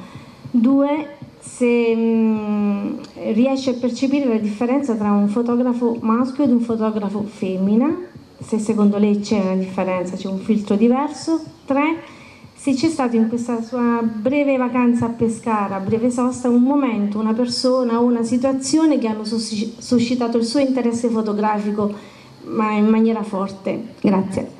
Due, se mh, mm, riesce a percepire la differenza tra un fotografo maschio ed un fotografo femmina, se secondo lei c'è una differenza, c'è un filtro diverso. Tre, se c'è stato in questa sua breve vacanza a Pescara, breve sosta, un momento, una persona o una situazione che hanno suscitato il suo interesse fotografico ma in maniera forte. Grazie.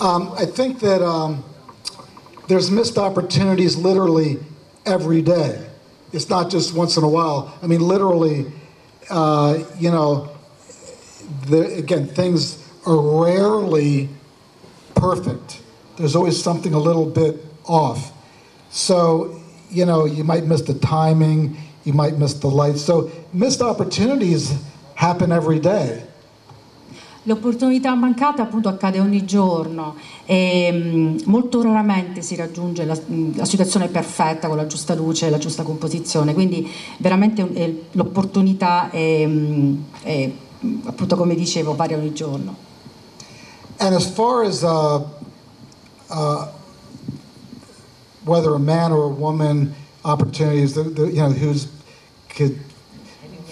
Um, I think that um, there's missed opportunities literally every day. It's not just once in a while. I mean, literally, uh, you know, the, again, things are rarely perfect. There's always something a little bit off. So, you know, you might miss the timing, you might miss the light. So, missed opportunities happen every day. L'opportunità mancata appunto accade ogni giorno e mm, molto raramente si raggiunge la, mm, la, situazione perfetta con la giusta luce e la giusta composizione, quindi veramente eh, l'opportunità è, mm, è, appunto come dicevo varia ogni giorno. And as far as uh, uh, whether a man or a woman, opportunities, the, the, you know, who's could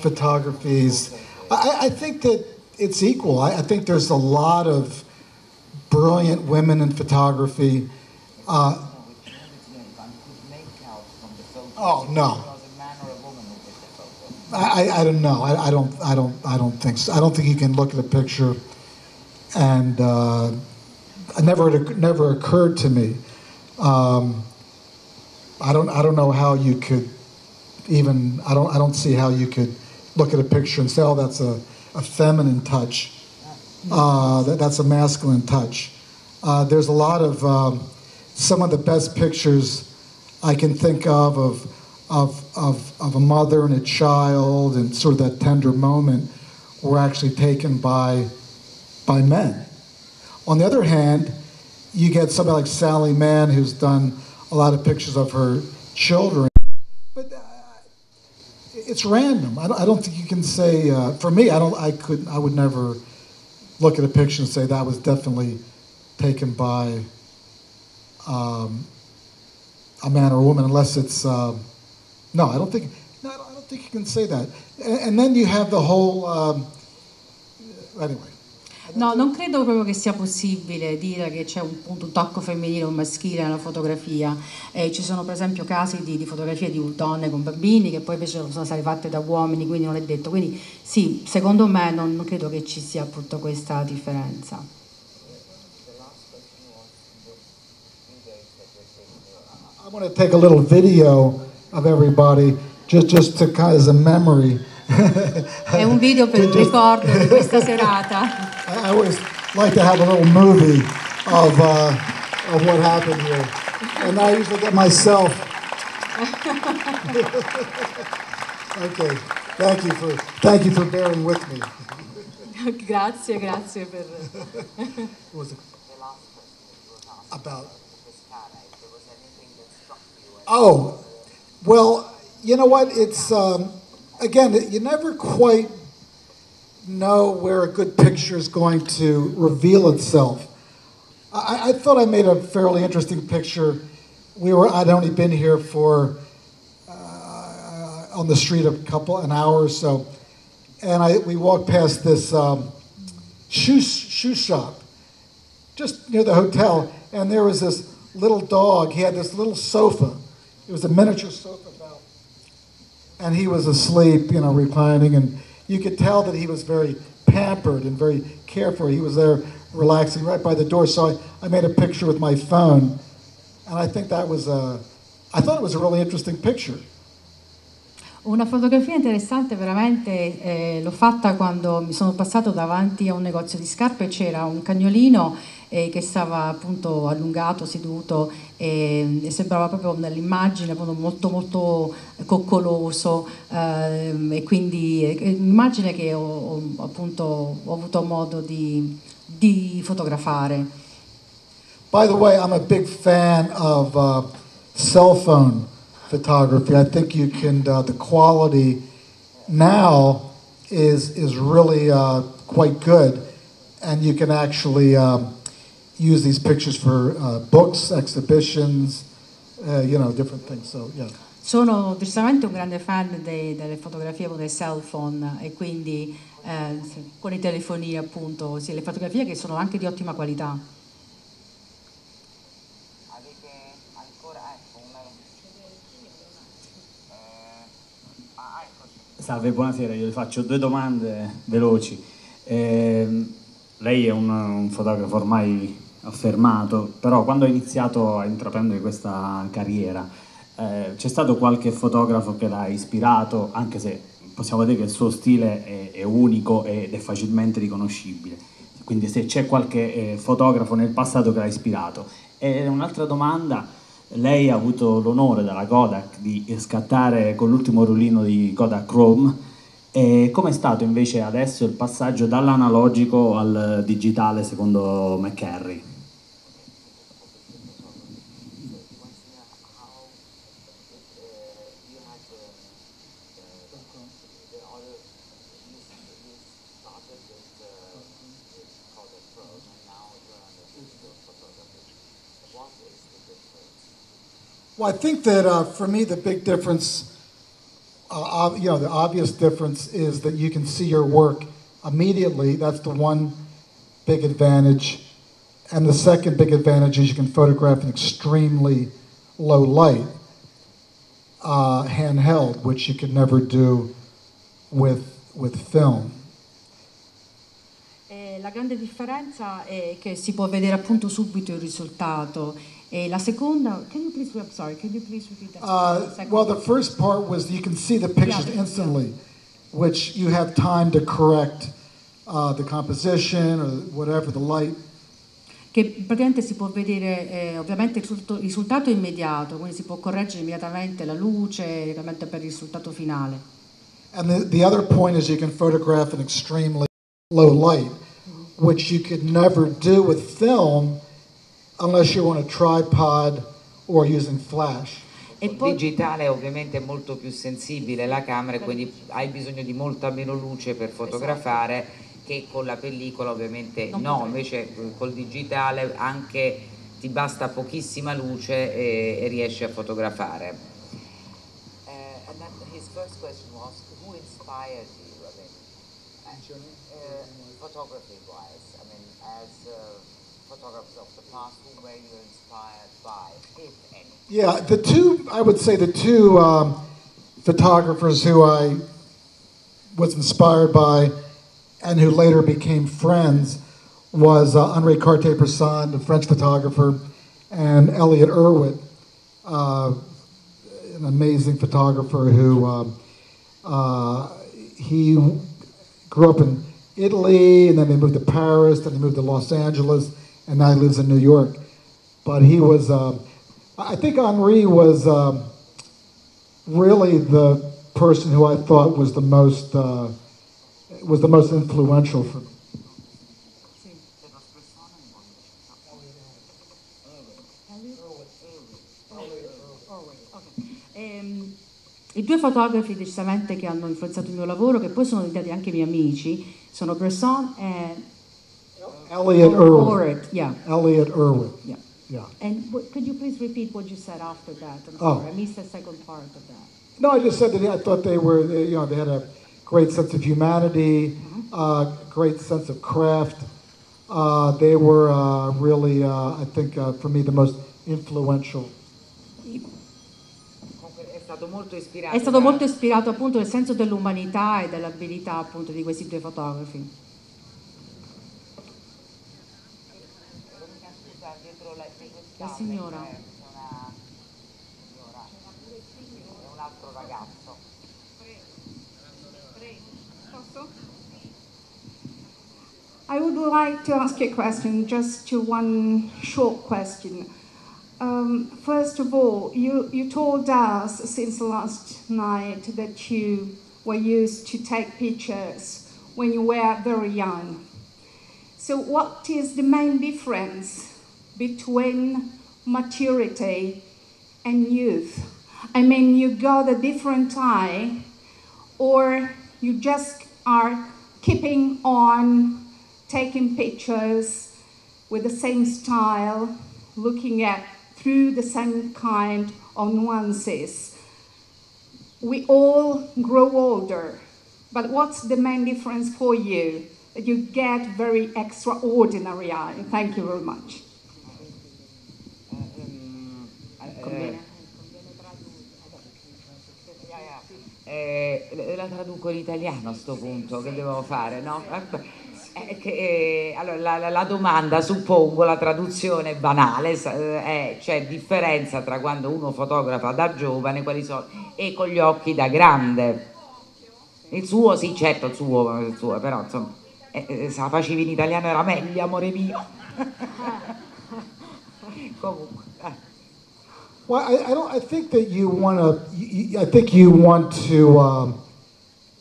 photographies. I, I think that it's equal. I, I think there's a lot of brilliant women in photography. Uh, oh no. I, I, don't know. I, I don't. I don't. I don't think. So. I don't think you can look at a picture, and uh, it never never occurred to me. Um, I don't. I don't know how you could even. I don't. I don't see how you could look at a picture and say, "Oh, that's a, a feminine touch. Uh, that, that's a masculine touch." Uh, there's a lot of um, some of the best pictures I can think of of of, of, of a mother and a child and sort of that tender moment were actually taken by, by men. On the other hand, you get somebody like Sally Mann who's done a lot of pictures of her children, but it's random. I don't, think you can say, uh, for me, I, don't, I, could, I would never look at a picture and say that was definitely taken by um, a man or a woman unless it's uh, no, I don't think. No, I don't, I don't think you can say that. And, and then you have the whole. Um, anyway. No, non credo proprio che sia possibile dire che c'è un, un tocco femminile o maschile nella fotografia. Eh, ci sono per esempio casi di, di, fotografie di donne con bambini che poi invece sono state fatte da uomini, quindi non è detto. Quindi sì, secondo me non, non credo che ci sia appunto questa differenza. I want to take a little video of everybody, just, just to as a memory. (laughs) È un video per il ricordo di questa serata. I always like to have a little movie of, uh, of what happened here. And I usually get myself. (laughs) okay, thank you for, thank you for bearing with me. (laughs) grazie, grazie per... was it about... Oh, well, you know what? It's um, again, you never quite know where a good picture is going to reveal itself. I, I, thought I made a fairly interesting picture. We were I'd only been here for uh, on the street a couple an hour or so, and I we walked past this um, shoe shoe shop just near the hotel, and there was this little dog. He had this little sofa. It was a miniature sofa and he was asleep, you know, reclining, and you could tell that he was very pampered and very careful. He was there relaxing right by the door. So I, I made a picture with my phone, and I think that was a, I thought it was a really interesting picture. Una fotografia interessante veramente eh, l'ho fatta quando mi sono passato davanti a un negozio di scarpe, c'era un cagnolino eh, che stava appunto allungato, seduto e, e sembrava proprio nell'immagine molto molto coccoloso eh, e quindi è un'immagine che ho, ho, appunto ho avuto modo di, di, fotografare. By the way, I'm a big fan of uh, cell phone photography. I think you can, uh, the quality now is, is really uh, quite good and you can actually um, use these pictures for uh, books, exhibitions, uh, you know, different things. So, yeah. Sono decisamente un grande fan dei, delle fotografie con i cell phone e quindi eh, con i telefoni appunto, sì, le fotografie che sono anche di ottima qualità. Salve, buonasera, io le faccio due domande veloci. Eh, lei è un, un fotografo ormai affermato, però quando ha iniziato a intraprendere questa carriera eh, c'è stato qualche fotografo che l'ha ispirato, anche se possiamo dire che il suo stile è, è unico ed è facilmente riconoscibile. Quindi se c'è qualche eh, fotografo nel passato che l'ha ispirato. E un'altra domanda, lei ha avuto l'onore dalla Kodak di scattare con l'ultimo rullino di Kodak Chrome e com'è stato invece adesso il passaggio dall'analogico al digitale secondo McCarry? Well, I think that uh, for me, the big difference, uh, you know, the obvious difference is that you can see your work immediately. That's the one big advantage. And the second big advantage is you can photograph in extremely low light, uh, handheld, which you could never do with, with film. Eh, la grande differenza è che si può vedere appunto subito il risultato. E la seconda, can you please, I'm sorry, can you please repeat that? Uh, second well, the first part was you can see the pictures Yeah. instantly, which you have time to correct uh, the composition or whatever, the light. che praticamente si può vedere eh, ovviamente il risultato- immediato, quindi si può correggere immediatamente la luce, ovviamente per il risultato finale. And the, the other point is you can photograph in extremely low light, which you could never do with film unless you're on a tripod or using flash. E Il poi, digitale ovviamente è molto più sensibile la camera e quindi hai bisogno di molta meno luce per fotografare che con la pellicola ovviamente Non no, potrei. invece eh, col digitale anche ti basta pochissima luce e, e riesci a fotografare. Uh, and then his first question was who inspired you? I mean, uh, photography wise, I mean, as uh, photographers of the past, who were you inspired by, if any? Yeah, the two, I would say the two um, photographers who I was inspired by and who later became friends was uh, Henri Cartier-Bresson, the French photographer, and Elliot Erwitt, uh, an amazing photographer who um, uh, he grew up in Italy, and then they moved to Paris, then he moved to Los Angeles, and now he lives in New York. But he was, um, I think Henri was um, really the person who I thought was the most uh, was the most influential for me. ehm, I due fotografi decisamente che hanno influenzato il mio lavoro, che poi sono diventati anche miei amici, sono Bresson e Elliot Irwin. Orrit. Yeah, Elliot Irwin. yeah. Yeah. And what, could you please repeat what you said after that? I'm Oh. sorry, I missed the second part of that. No, I just said that I thought they were, they, you know, they had a great sense of humanity, uh, great sense of craft. Uh, they were uh, really, uh, I think, uh, for me, the most influential. Comunque è stato molto ispirato. È stato da- molto ispirato appunto dal senso dell'umanità e dell'abilità appunto di questi due fotografi. La, dietro il La tavolo signora. una signora e un altro ragazzo. I would like to ask you a question, just to one short question. Um, first of all, you, you told us since last night that you were used to take pictures when you were very young. So, what is the main difference between maturity and youth? I mean, you got a different eye, or you just are keeping on taking pictures with the same style, looking at through the same kind of nuances. We all grow older, but what's the main difference for you? That you get very extraordinary eye. Thank you very much. Eh, la traduco in italiano a sto punto, che devo fare, no? Eh, che, eh, allora, la, la- domanda, suppongo, la traduzione banale, eh, è c'è differenza tra quando uno fotografa da giovane sono, e con gli occhi da grande. Il suo, sì, certo, il suo, il suo però insomma, eh, eh, se la facevi in italiano era meglio, amore mio. (laughs) Comunque, eh. Well, I, I don't. I think that you want to. I think you want to um,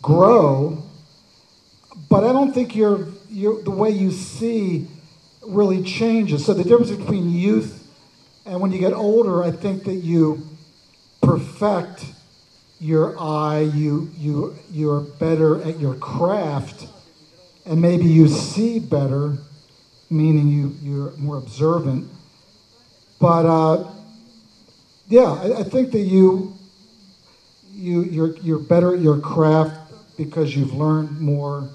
grow, but I don't think your your the way you see really changes. So the difference between youth and when you get older, I think that you perfect your eye. You you you're better at your craft, and maybe you see better, meaning you you're more observant. But uh, Yeah, I, I think that you, you, you're, you're better at your craft because you've learned more,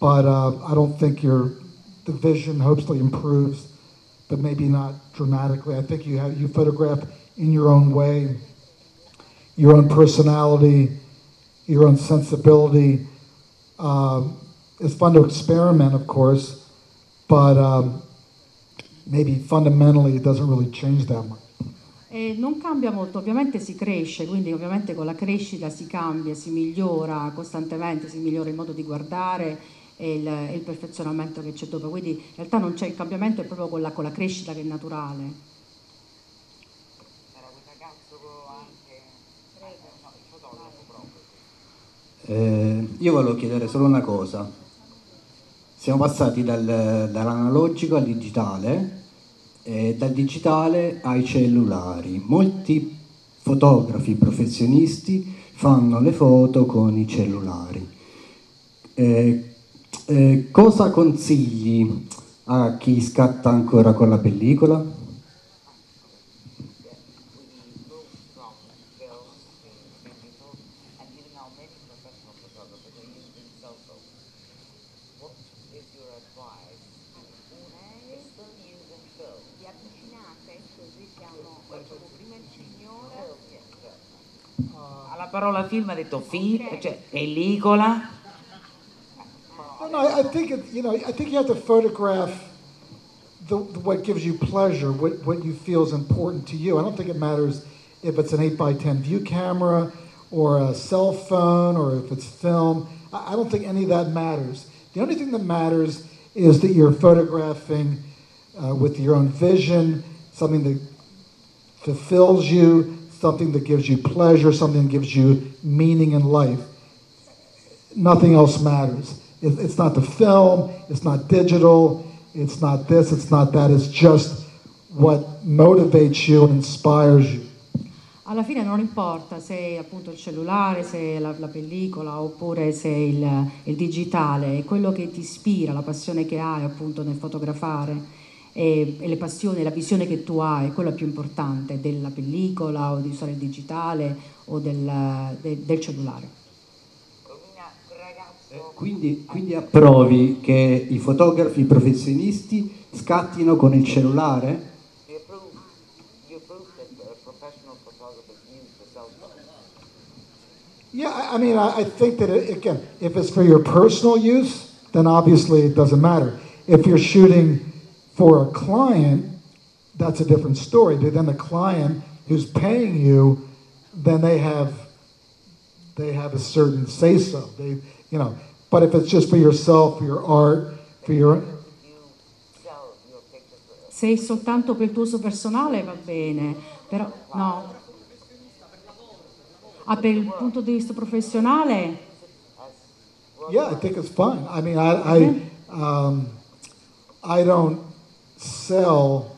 but uh, I don't think your, the vision hopefully improves, but maybe not dramatically. I think you have, you photograph in your own way, your own personality, your own sensibility. Um, it's fun to experiment, of course, but um, maybe fundamentally it doesn't really change that much. E non cambia molto, ovviamente si cresce, quindi ovviamente con la crescita si cambia, si migliora costantemente, si migliora il modo di guardare e il, e il perfezionamento che c'è dopo, quindi in realtà non c'è il cambiamento, è proprio con la, con la crescita che è naturale. Eh, io volevo chiedere solo una cosa. Siamo passati dal, dall'analogico al digitale e dal digitale ai cellulari. Molti fotografi professionisti fanno le foto con i cellulari. Eh, eh, cosa consigli a chi scatta ancora con la pellicola? Parola film ha detto film, cioè pellicola. No, I think it, you know, I think you have to photograph the, the- what gives you pleasure, what, what you feel is important to you. I don't think it matters if it's an 8 by 10 view camera or a cell phone or if it's film. I, I don't think any of that matters. The only thing that matters is that you're photographing uh, with your own vision, something that fulfills you, something that gives you pleasure, something that gives you meaning in life nothing else matters. It, it's not the film, it's not digital, it's not this, it's not that. It's just what motivates you and inspires you. Alla fine non importa se è appunto il cellulare, se la, la pellicola oppure se il, il digitale, è quello che ti ispira, la passione che hai appunto nel fotografare e, e le passioni, la visione che tu hai, è quella più importante della pellicola o di usare il digitale o del, de- del cellulare. Quindi, quindi approvi che i fotografi professionisti scattino con il cellulare? Yeah, I, I mean, I, I think that, it, again, if it's for your personal use, then obviously it doesn't matter. If you're shooting for a client, that's a different story. But then the client who's paying you, then they have they have a certain say so. They, you know, but if it's just for yourself, for your art, for your Se soltanto per il tuo uso personale va bene, però no. Ah, per il punto di vista professionale Yeah, I think it's fine. I mean, I, I, um, I don't sell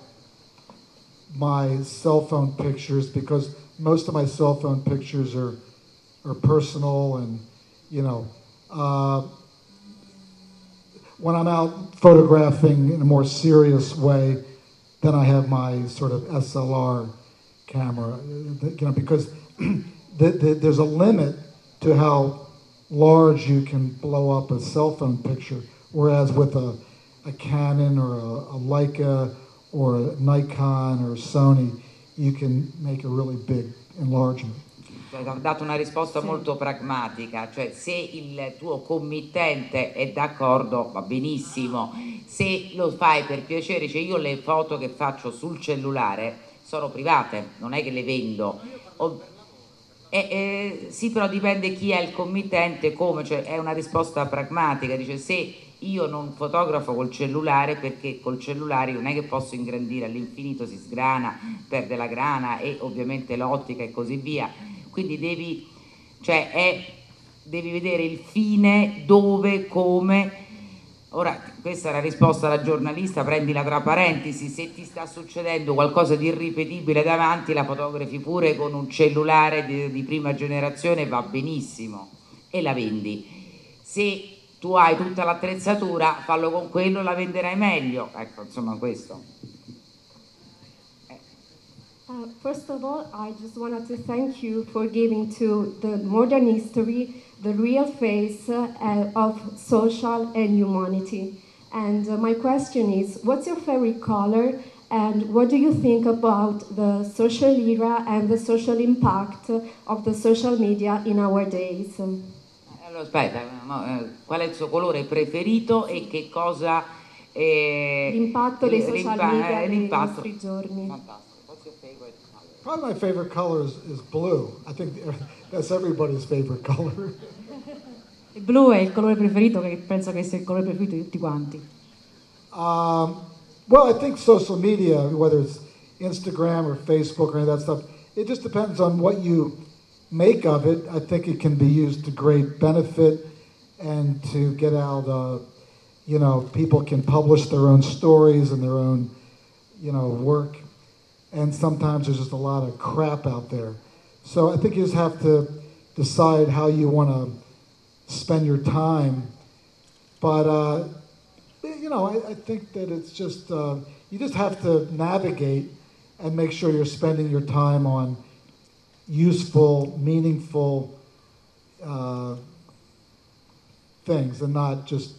my cell phone pictures because most of my cell phone pictures are, are personal and, you know, uh, when I'm out photographing in a more serious way, then I have my sort of SLR camera, uh, you know, because (clears throat) the, the, there's a limit to how large you can blow up a cell phone picture, whereas with a, a Canon or a, a Leica or a Nikon or Sony, you can make a really big enlargement. Cioè, ho dato una risposta molto pragmatica, cioè se il tuo committente è d'accordo va benissimo, se lo fai per piacere, cioè io le foto che faccio sul cellulare sono private, non è che le vendo. O- eh, eh, sì, però dipende chi è il committente, come, cioè è una risposta pragmatica, dice se io non fotografo col cellulare perché col cellulare non è che posso ingrandire all'infinito, si sgrana, perde la grana e ovviamente l'ottica e così via, quindi devi, cioè è, devi vedere il fine, dove, come. Ora, questa è la risposta alla giornalista, prendila tra parentesi, se ti sta succedendo qualcosa di irripetibile davanti, la fotografi pure con un cellulare di, di prima generazione, va benissimo e la vendi. Se tu hai tutta l'attrezzatura, fallo con quello, la venderai meglio. Ecco, insomma, questo. Uh, first of all, I just wanted to thank you for giving to the modern history the real face uh, of social and humanity. And uh, my question is, what's your favorite color and what do you think about the social era and the social impact of the social media in our days? Aspetta, no, eh, qual è il suo colore preferito e che cosa... eh, L'impatto dei social l'impa- media eh, nei nostri giorni. Fantastico. What's your favorite color? Probably my favorite color is, is blue. I think that's everybody's favorite color. (laughs) Il blu è il colore preferito, che penso che sia il colore preferito di tutti quanti. Um, well, I think social media, whether it's Instagram or Facebook or any of that stuff, it just depends on what you make of it. I think it can be used to great benefit and to get out, uh, you know, people can publish their own stories and their own, you know, work. And sometimes there's just a lot of crap out there. So I think you just have to decide how you want to spend your time. But, uh, you know, I, I think that it's just, uh, you just have to navigate and make sure you're spending your time on useful, meaningful uh, things and not just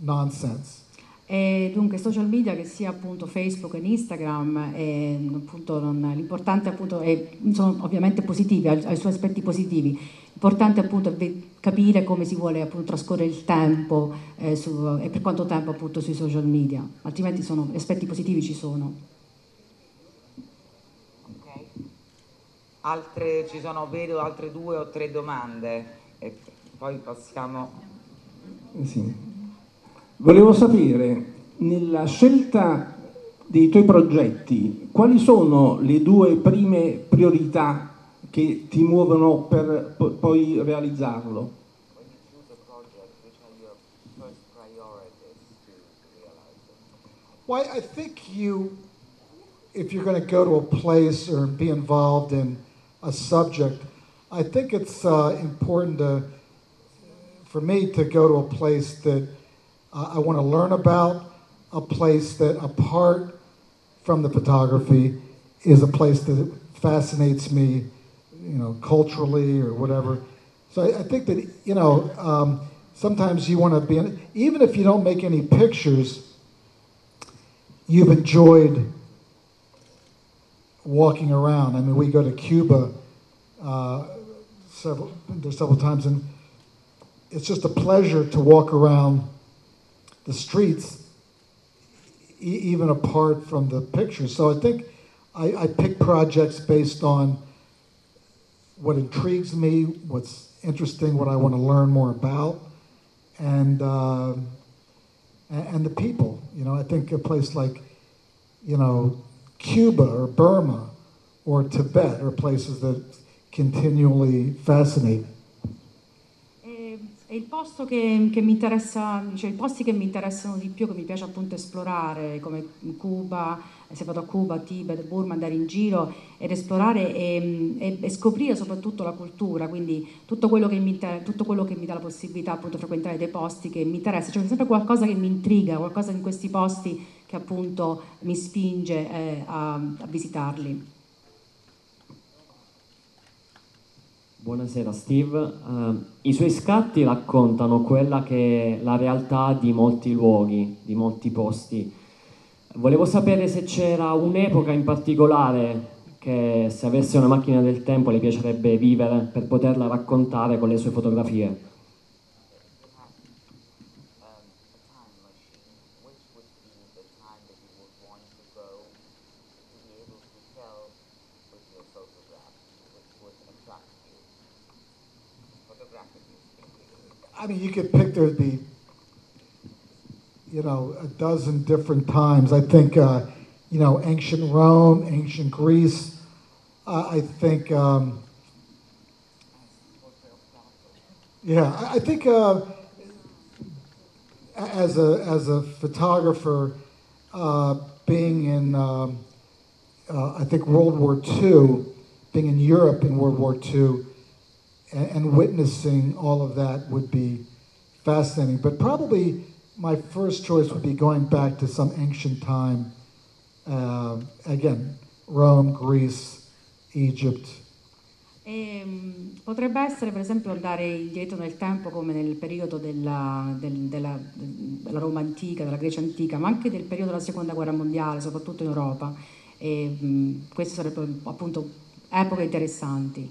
nonsense. E dunque social media che sia appunto Facebook e Instagram, e, appunto, non- l'importante appunto è, sono ovviamente positivi, ha, i suoi aspetti positivi, l'importante appunto è capire come si vuole appunto trascorrere il tempo eh, su- e per quanto tempo appunto sui social media, altrimenti sono, aspetti positivi ci sono. Altre, ci sono, vedo, altre due o tre domande e poi passiamo... Sì. Volevo sapere, nella scelta dei tuoi progetti, quali sono le due prime priorità che ti muovono per po- poi realizzarlo? Well, I think you, if you're going to go to a place or be involved in a subject, I think it's uh, important to, for me to go to a place that uh, I want to learn about, a place that, apart from the photography, is a place that fascinates me, you know, culturally or whatever. So I, I think that, you know, um, sometimes you want to be, in, even if you don't make any pictures, you've enjoyed walking around. I mean, we go to Cuba uh, several there's several times, and it's just a pleasure to walk around the streets, e- even apart from the pictures. So I think I, I pick projects based on what intrigues me, what's interesting, what I want to learn more about, and. Uh, and, and the people. You know, I think a place like, you know, Cuba or Burma or Tibet are places that continually fascinate. E, il posto che, che mi interessa, cioè i posti che mi interessano di più, che mi piace appunto esplorare, come Cuba, eh, se vado a Cuba, Tibet, Burma, andare in giro ed esplorare e, e- e scoprire soprattutto la cultura, quindi tutto quello, mi, tutto quello che mi dà la possibilità appunto di frequentare dei posti che mi interessa, cioè c'è sempre qualcosa che mi intriga, qualcosa in questi posti che appunto mi spinge eh, a, a visitarli. Buonasera Steve, Eh, i suoi scatti raccontano quella che è la realtà di molti luoghi, di molti posti. Volevo sapere se c'era un'epoca in particolare che se avesse una macchina del tempo le piacerebbe vivere per poterla raccontare con le sue fotografie. You could pick there'd be, you know, a dozen different times. I think, uh, you know, ancient Rome, ancient Greece. Uh, I think, um, yeah, I think uh, as a as a photographer, uh, being in, um, uh, I think World War II, being in Europe in World War II, and, and witnessing all of that would be fascinating. But probably my first choice would be going back to some ancient time. Uh, again, Rome, Greece, Egypt. E, mh, potrebbe essere per esempio andare indietro nel tempo come nel periodo della, del- della- della Roma antica, della Grecia antica, ma anche del periodo della seconda guerra mondiale, soprattutto in Europa. E, mh, queste sarebbero appunto epoche interessanti.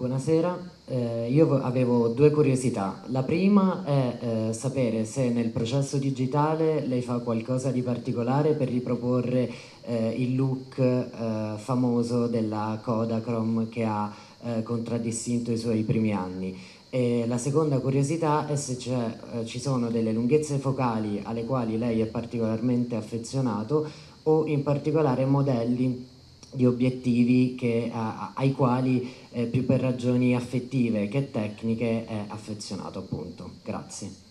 Buonasera, eh, io vo- avevo due curiosità. La prima è eh, sapere se nel processo digitale lei fa qualcosa di particolare per riproporre eh, il look eh, famoso della Kodachrome che ha eh, contraddistinto i suoi primi anni. E la seconda curiosità è se eh, ci sono delle lunghezze focali alle quali lei è particolarmente affezionato o in particolare modelli di obiettivi che- ai quali eh, più per ragioni affettive che tecniche è affezionato appunto. Grazie.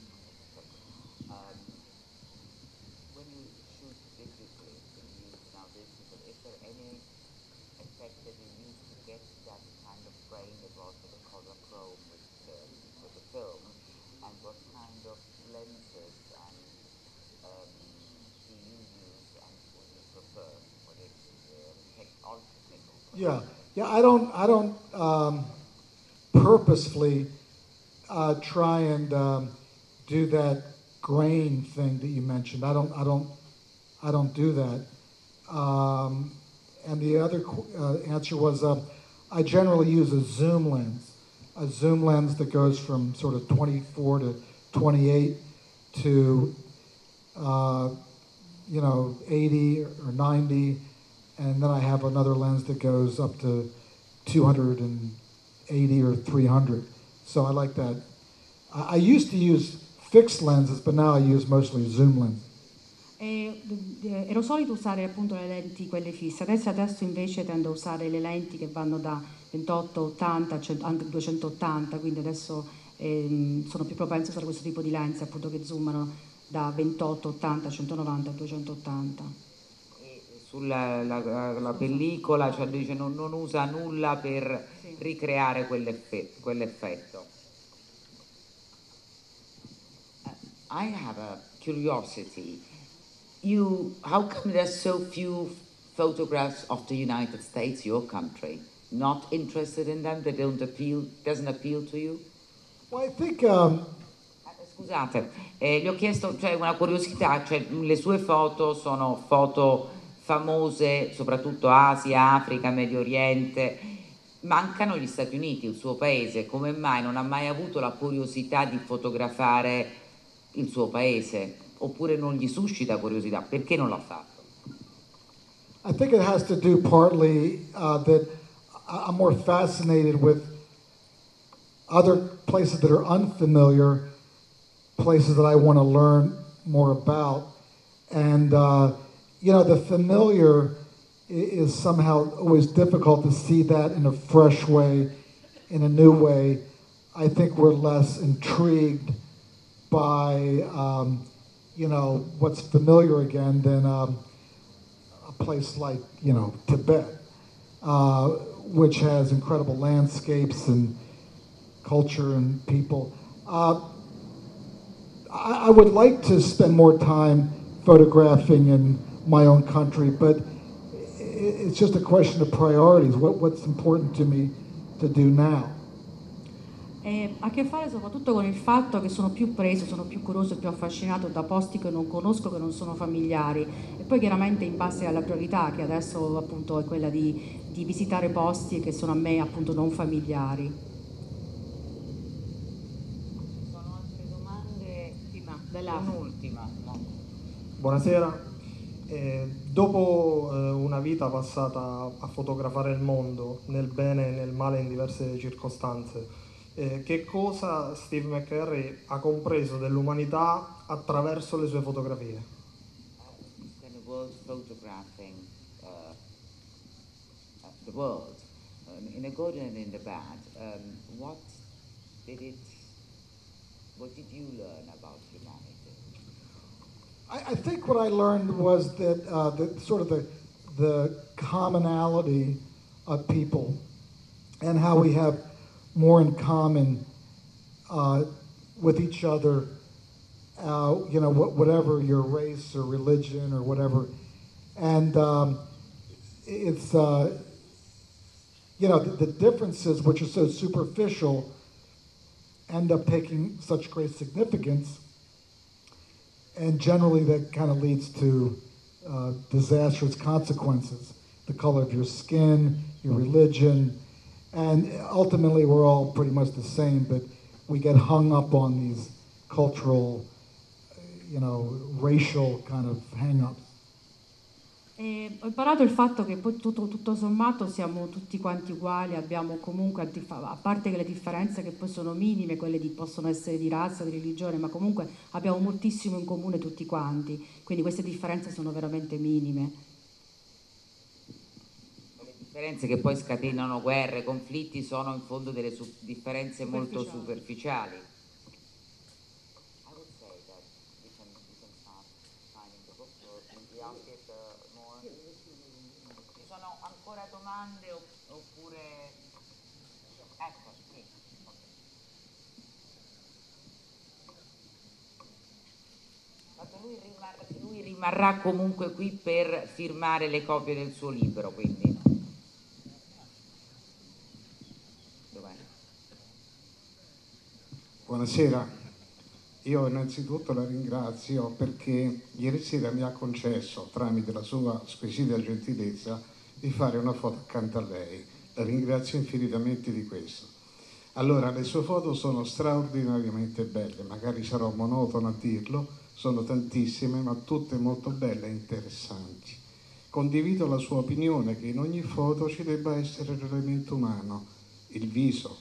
Yeah, yeah. I don't, I don't um, purposefully uh, try and um, do that grain thing that you mentioned. I don't, I don't, I don't do that. Um, and the other uh, answer was, uh, I generally use a zoom lens, a zoom lens that goes from sort of 24 to 28 to, uh, you know, 80 or 90 and then I have another lens that goes up to 280 or 300. So I like that. I, I used to use fixed lenses, but now I use mostly zoom lenses. E, eh, ero solito usare appunto le lenti quelle fisse, adesso, adesso invece tendo a usare le lenti che vanno da 28-80 100 anche 280, quindi adesso ehm, sono più propenso a usare questo tipo di lenti appunto che zoomano da 28-80, 190 a 280. Sulla la, la pellicola, cioè dice non, non usa nulla per ricreare quell'effe- quell'effetto. Uh, I have a curiosity. You, how come there's so few photographs of the United States, your country? Not interested in them? They don't appeal, doesn't appeal to you? Well, I think um, Scusate, eh, gli ho chiesto, cioè una curiosità, cioè, le sue foto sono foto famose, soprattutto Asia, Africa, Medio Oriente, mancano gli Stati Uniti, il suo paese, come mai non ha mai avuto la curiosità di fotografare il suo paese? Oppure non gli suscita curiosità? Perché non l'ha fatto? I think it has to do partly uh, that I'm more fascinated with other places that are unfamiliar, places that I want to learn more about. And, uh, you know, the familiar is somehow always difficult to see that in a fresh way, in a new way. I think we're less intrigued by, um, you know, what's familiar again than. Um, a place like you know Tibet, uh, which has incredible landscapes and culture and people. Uh, I, I would like to spend more time photographing in my own country, but it's just a question of priorities. What, what's important to me to do now? E ha a che fare soprattutto con il fatto che sono più preso, sono più curioso e più affascinato da posti che non conosco, che non sono familiari e poi chiaramente in base alla priorità che adesso appunto è quella di, di visitare posti che sono a me appunto non familiari. Un'ultima. no? Buonasera. Eh, dopo eh, una vita passata a fotografare il mondo, nel bene e nel male in diverse circostanze, eh, che cosa Steve McCurry ha compreso dell'umanità attraverso le sue fotografie? kind of world photographing uh, uh, the world um, in the good and in the. Um, it? What did you learn? I, I think what I learned was that uh, the sort of the the commonality of people and how we have more in common uh, with each other uh, you know, wh- whatever your race or religion or whatever. And um, it's, uh, you know, the, the differences, which are so superficial, end up taking such great significance. And generally, that kind of leads to uh, disastrous consequences. The color of your skin, your religion, and ultimately, we're all pretty much the same, but we get hung up on these cultural, you know, racial kind of hang ups. E ho imparato il fatto che poi tutto, tutto sommato siamo tutti quanti uguali, abbiamo comunque, a parte che le differenze che poi sono minime, quelle di, possono essere di razza, di religione, ma comunque abbiamo moltissimo in comune tutti quanti, quindi queste differenze sono veramente minime. Le differenze che poi scatenano guerre, conflitti sono in fondo delle differenze molto superficiali. Ci sono ancora domande opp- oppure... Ecco, sì. Lui rimarrà, lui rimarrà comunque qui per firmare le copie del suo libro, quindi. Buonasera, io innanzitutto la ringrazio perché ieri sera mi ha concesso, tramite la sua squisita gentilezza, di fare una foto accanto a lei. La ringrazio infinitamente di questo. Allora, le sue foto sono straordinariamente belle, magari sarò monotono a dirlo, sono tantissime, ma tutte molto belle e interessanti. Condivido la sua opinione che in ogni foto ci debba essere l'elemento umano, il viso,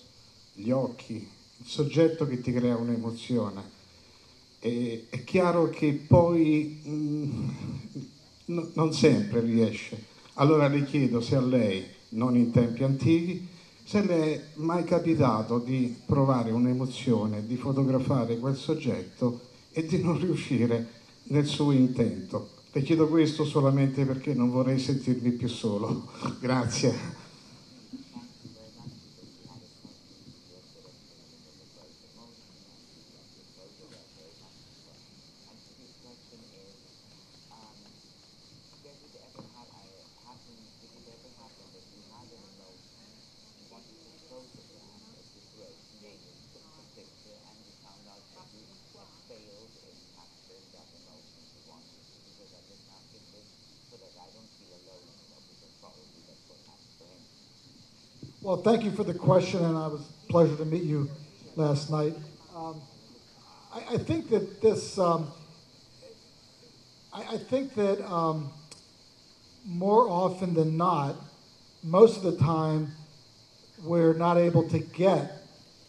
gli occhi, il soggetto che ti crea un'emozione. E, è chiaro che poi mm, no- non sempre riesce. Allora le chiedo se a lei, non in tempi antichi, se le è mai capitato di provare un'emozione, di fotografare quel soggetto e di non riuscire nel suo intento. Le chiedo questo solamente perché non vorrei sentirmi più solo. (laughs) Grazie. Well, thank you for the question, and it was pleasure to meet you last night. Um, I, I think that this, um, I, I think that um, more often than not, most of the time, we're not able to get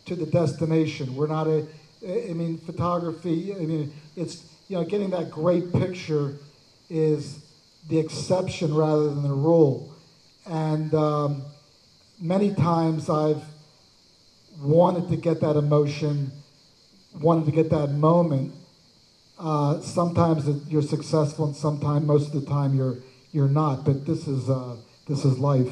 to the destination. We're not a, I mean, photography, I mean, it's, you know, getting that great picture is the exception rather than the rule. And um, many times I've wanted to get that emotion, wanted to get that moment. Uh, sometimes you're successful, and sometimes, most of the time, you're you're not. But this is uh, this is life.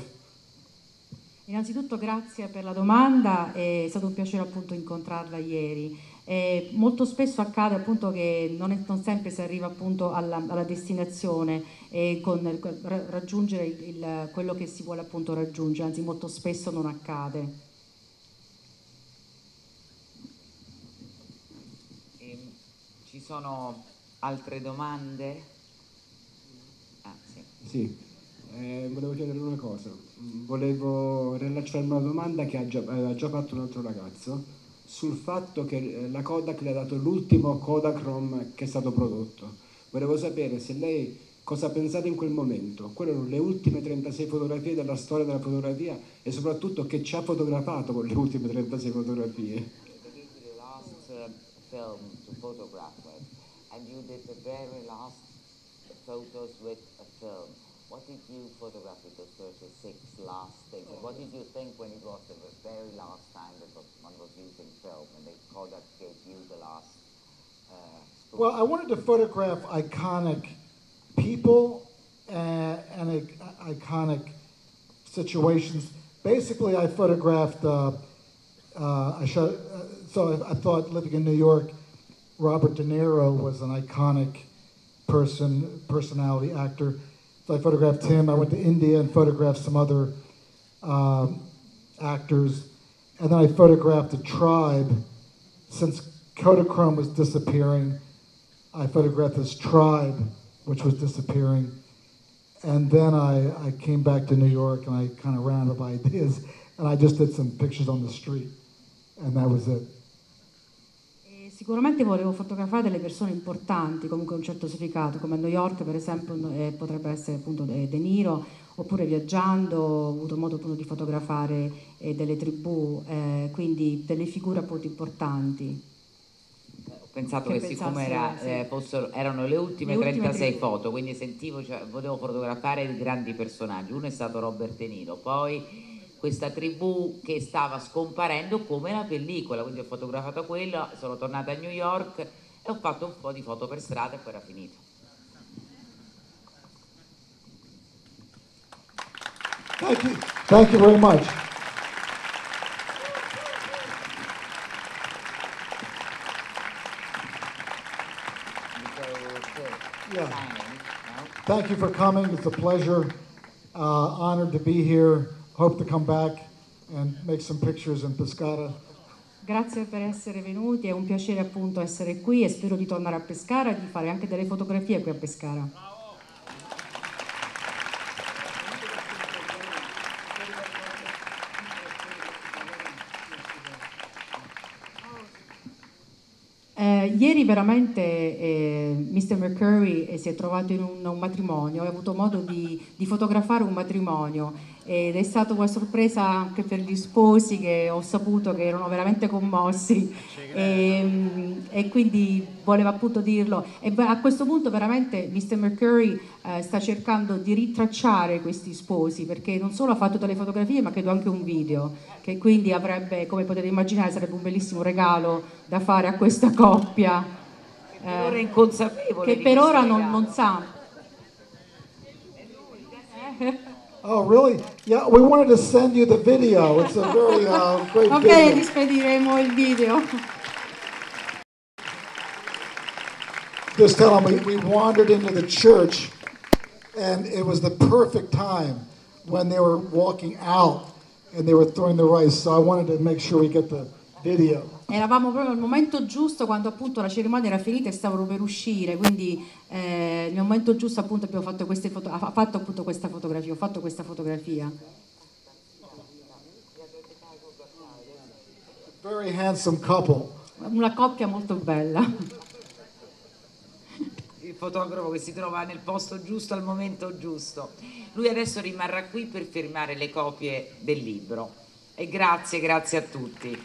Innanzitutto grazie per la domanda, è stato un piacere appunto incontrarla ieri. E molto spesso accade appunto che non, è- non sempre si arriva appunto alla, alla destinazione e con ra- raggiungere il- il- quello che si vuole appunto raggiungere, anzi molto spesso non accade. Ehm, ci sono altre domande? Ah, sì. Sì, eh, volevo chiedere una cosa. Volevo rilacciarmi una domanda che ha già, aveva già fatto un altro ragazzo sul fatto che eh, la Kodak le ha dato l'ultimo Kodachrome che è stato prodotto. Volevo sapere se lei cosa ha pensato in quel momento. Quelle erano le ultime 36 fotografie della storia della fotografia e soprattutto che ci ha fotografato con le ultime 36 fotografie. What did you photograph with those 36 last things? What did you think when it was the very last time that was- using film and they gave you the last? Uh, Well, I wanted to photograph iconic people and, and i- iconic situations. Basically, I photographed. Uh, uh, I shot. Uh, so I, I thought living in New York, Robert De Niro was an iconic person, personality, actor. So I photographed him. I went to India and photographed some other um, actors. And then I photographed a tribe. Since Kodachrome was disappearing, I photographed this tribe which was disappearing. And then I, I came back to New York and I kind of ran out of (laughs) ideas. And I just did some pictures on the street. And that was it. Sicuramente volevo fotografare delle persone importanti, comunque un certo significato, come New York per esempio eh, potrebbe essere appunto De De Niro, oppure viaggiando ho avuto modo appunto di fotografare eh, delle tribù, eh, quindi delle figure appunto importanti. Ho pensato Che che, siccome era, sì. eh, fossero- erano le ultime, Le ultime 36 tre- foto, quindi sentivo, cioè, volevo fotografare i grandi personaggi. Uno è stato Robert De Niro, poi questa tribù che stava scomparendo come la pellicola, quindi ho fotografato quello, sono tornata a New York e ho fatto un po' di foto per strada e poi era finito. Thank you. Thank you very much. Yeah. Thank you for coming. It's a pleasure. Uh, honored to be here. Hope to come back and make some pictures in Pescara. Grazie per essere venuti, è un piacere appunto essere qui e spero di tornare a Pescara e di fare anche delle fotografie qui a Pescara. Eh, ieri veramente eh, Mr. Mercury eh, si è trovato in un, un matrimonio, ha avuto modo di, di fotografare un matrimonio ed è stata una sorpresa anche per gli sposi che ho saputo che erano veramente commossi e, e quindi voleva appunto dirlo. E a questo punto veramente Mr. Mercury eh, sta cercando di ritracciare questi sposi perché non solo ha fatto delle fotografie ma credo anche un video che quindi avrebbe, come potete immaginare, sarebbe un bellissimo regalo da fare a questa coppia. Per ora è inconsapevole che per ora non, non sa. Oh, really? Yeah, we wanted to send you the video. It's a very uh, great ti video. spediremo il video. Just tell them we, we wandered into the church, and it was the perfect time when they were walking out and they were throwing the rice. So I wanted to make sure we get the video. Eravamo proprio al momento giusto quando appunto la cerimonia era finita e stavano per uscire, quindi eh, nel momento giusto appunto abbiamo fatto queste foto, ha fatto appunto questa fotografia, ho fatto questa fotografia. Very handsome couple. Una coppia molto bella. il fotografo che si trova nel posto giusto al momento giusto. Lui adesso rimarrà qui per firmare le copie del libro. E grazie, grazie a tutti.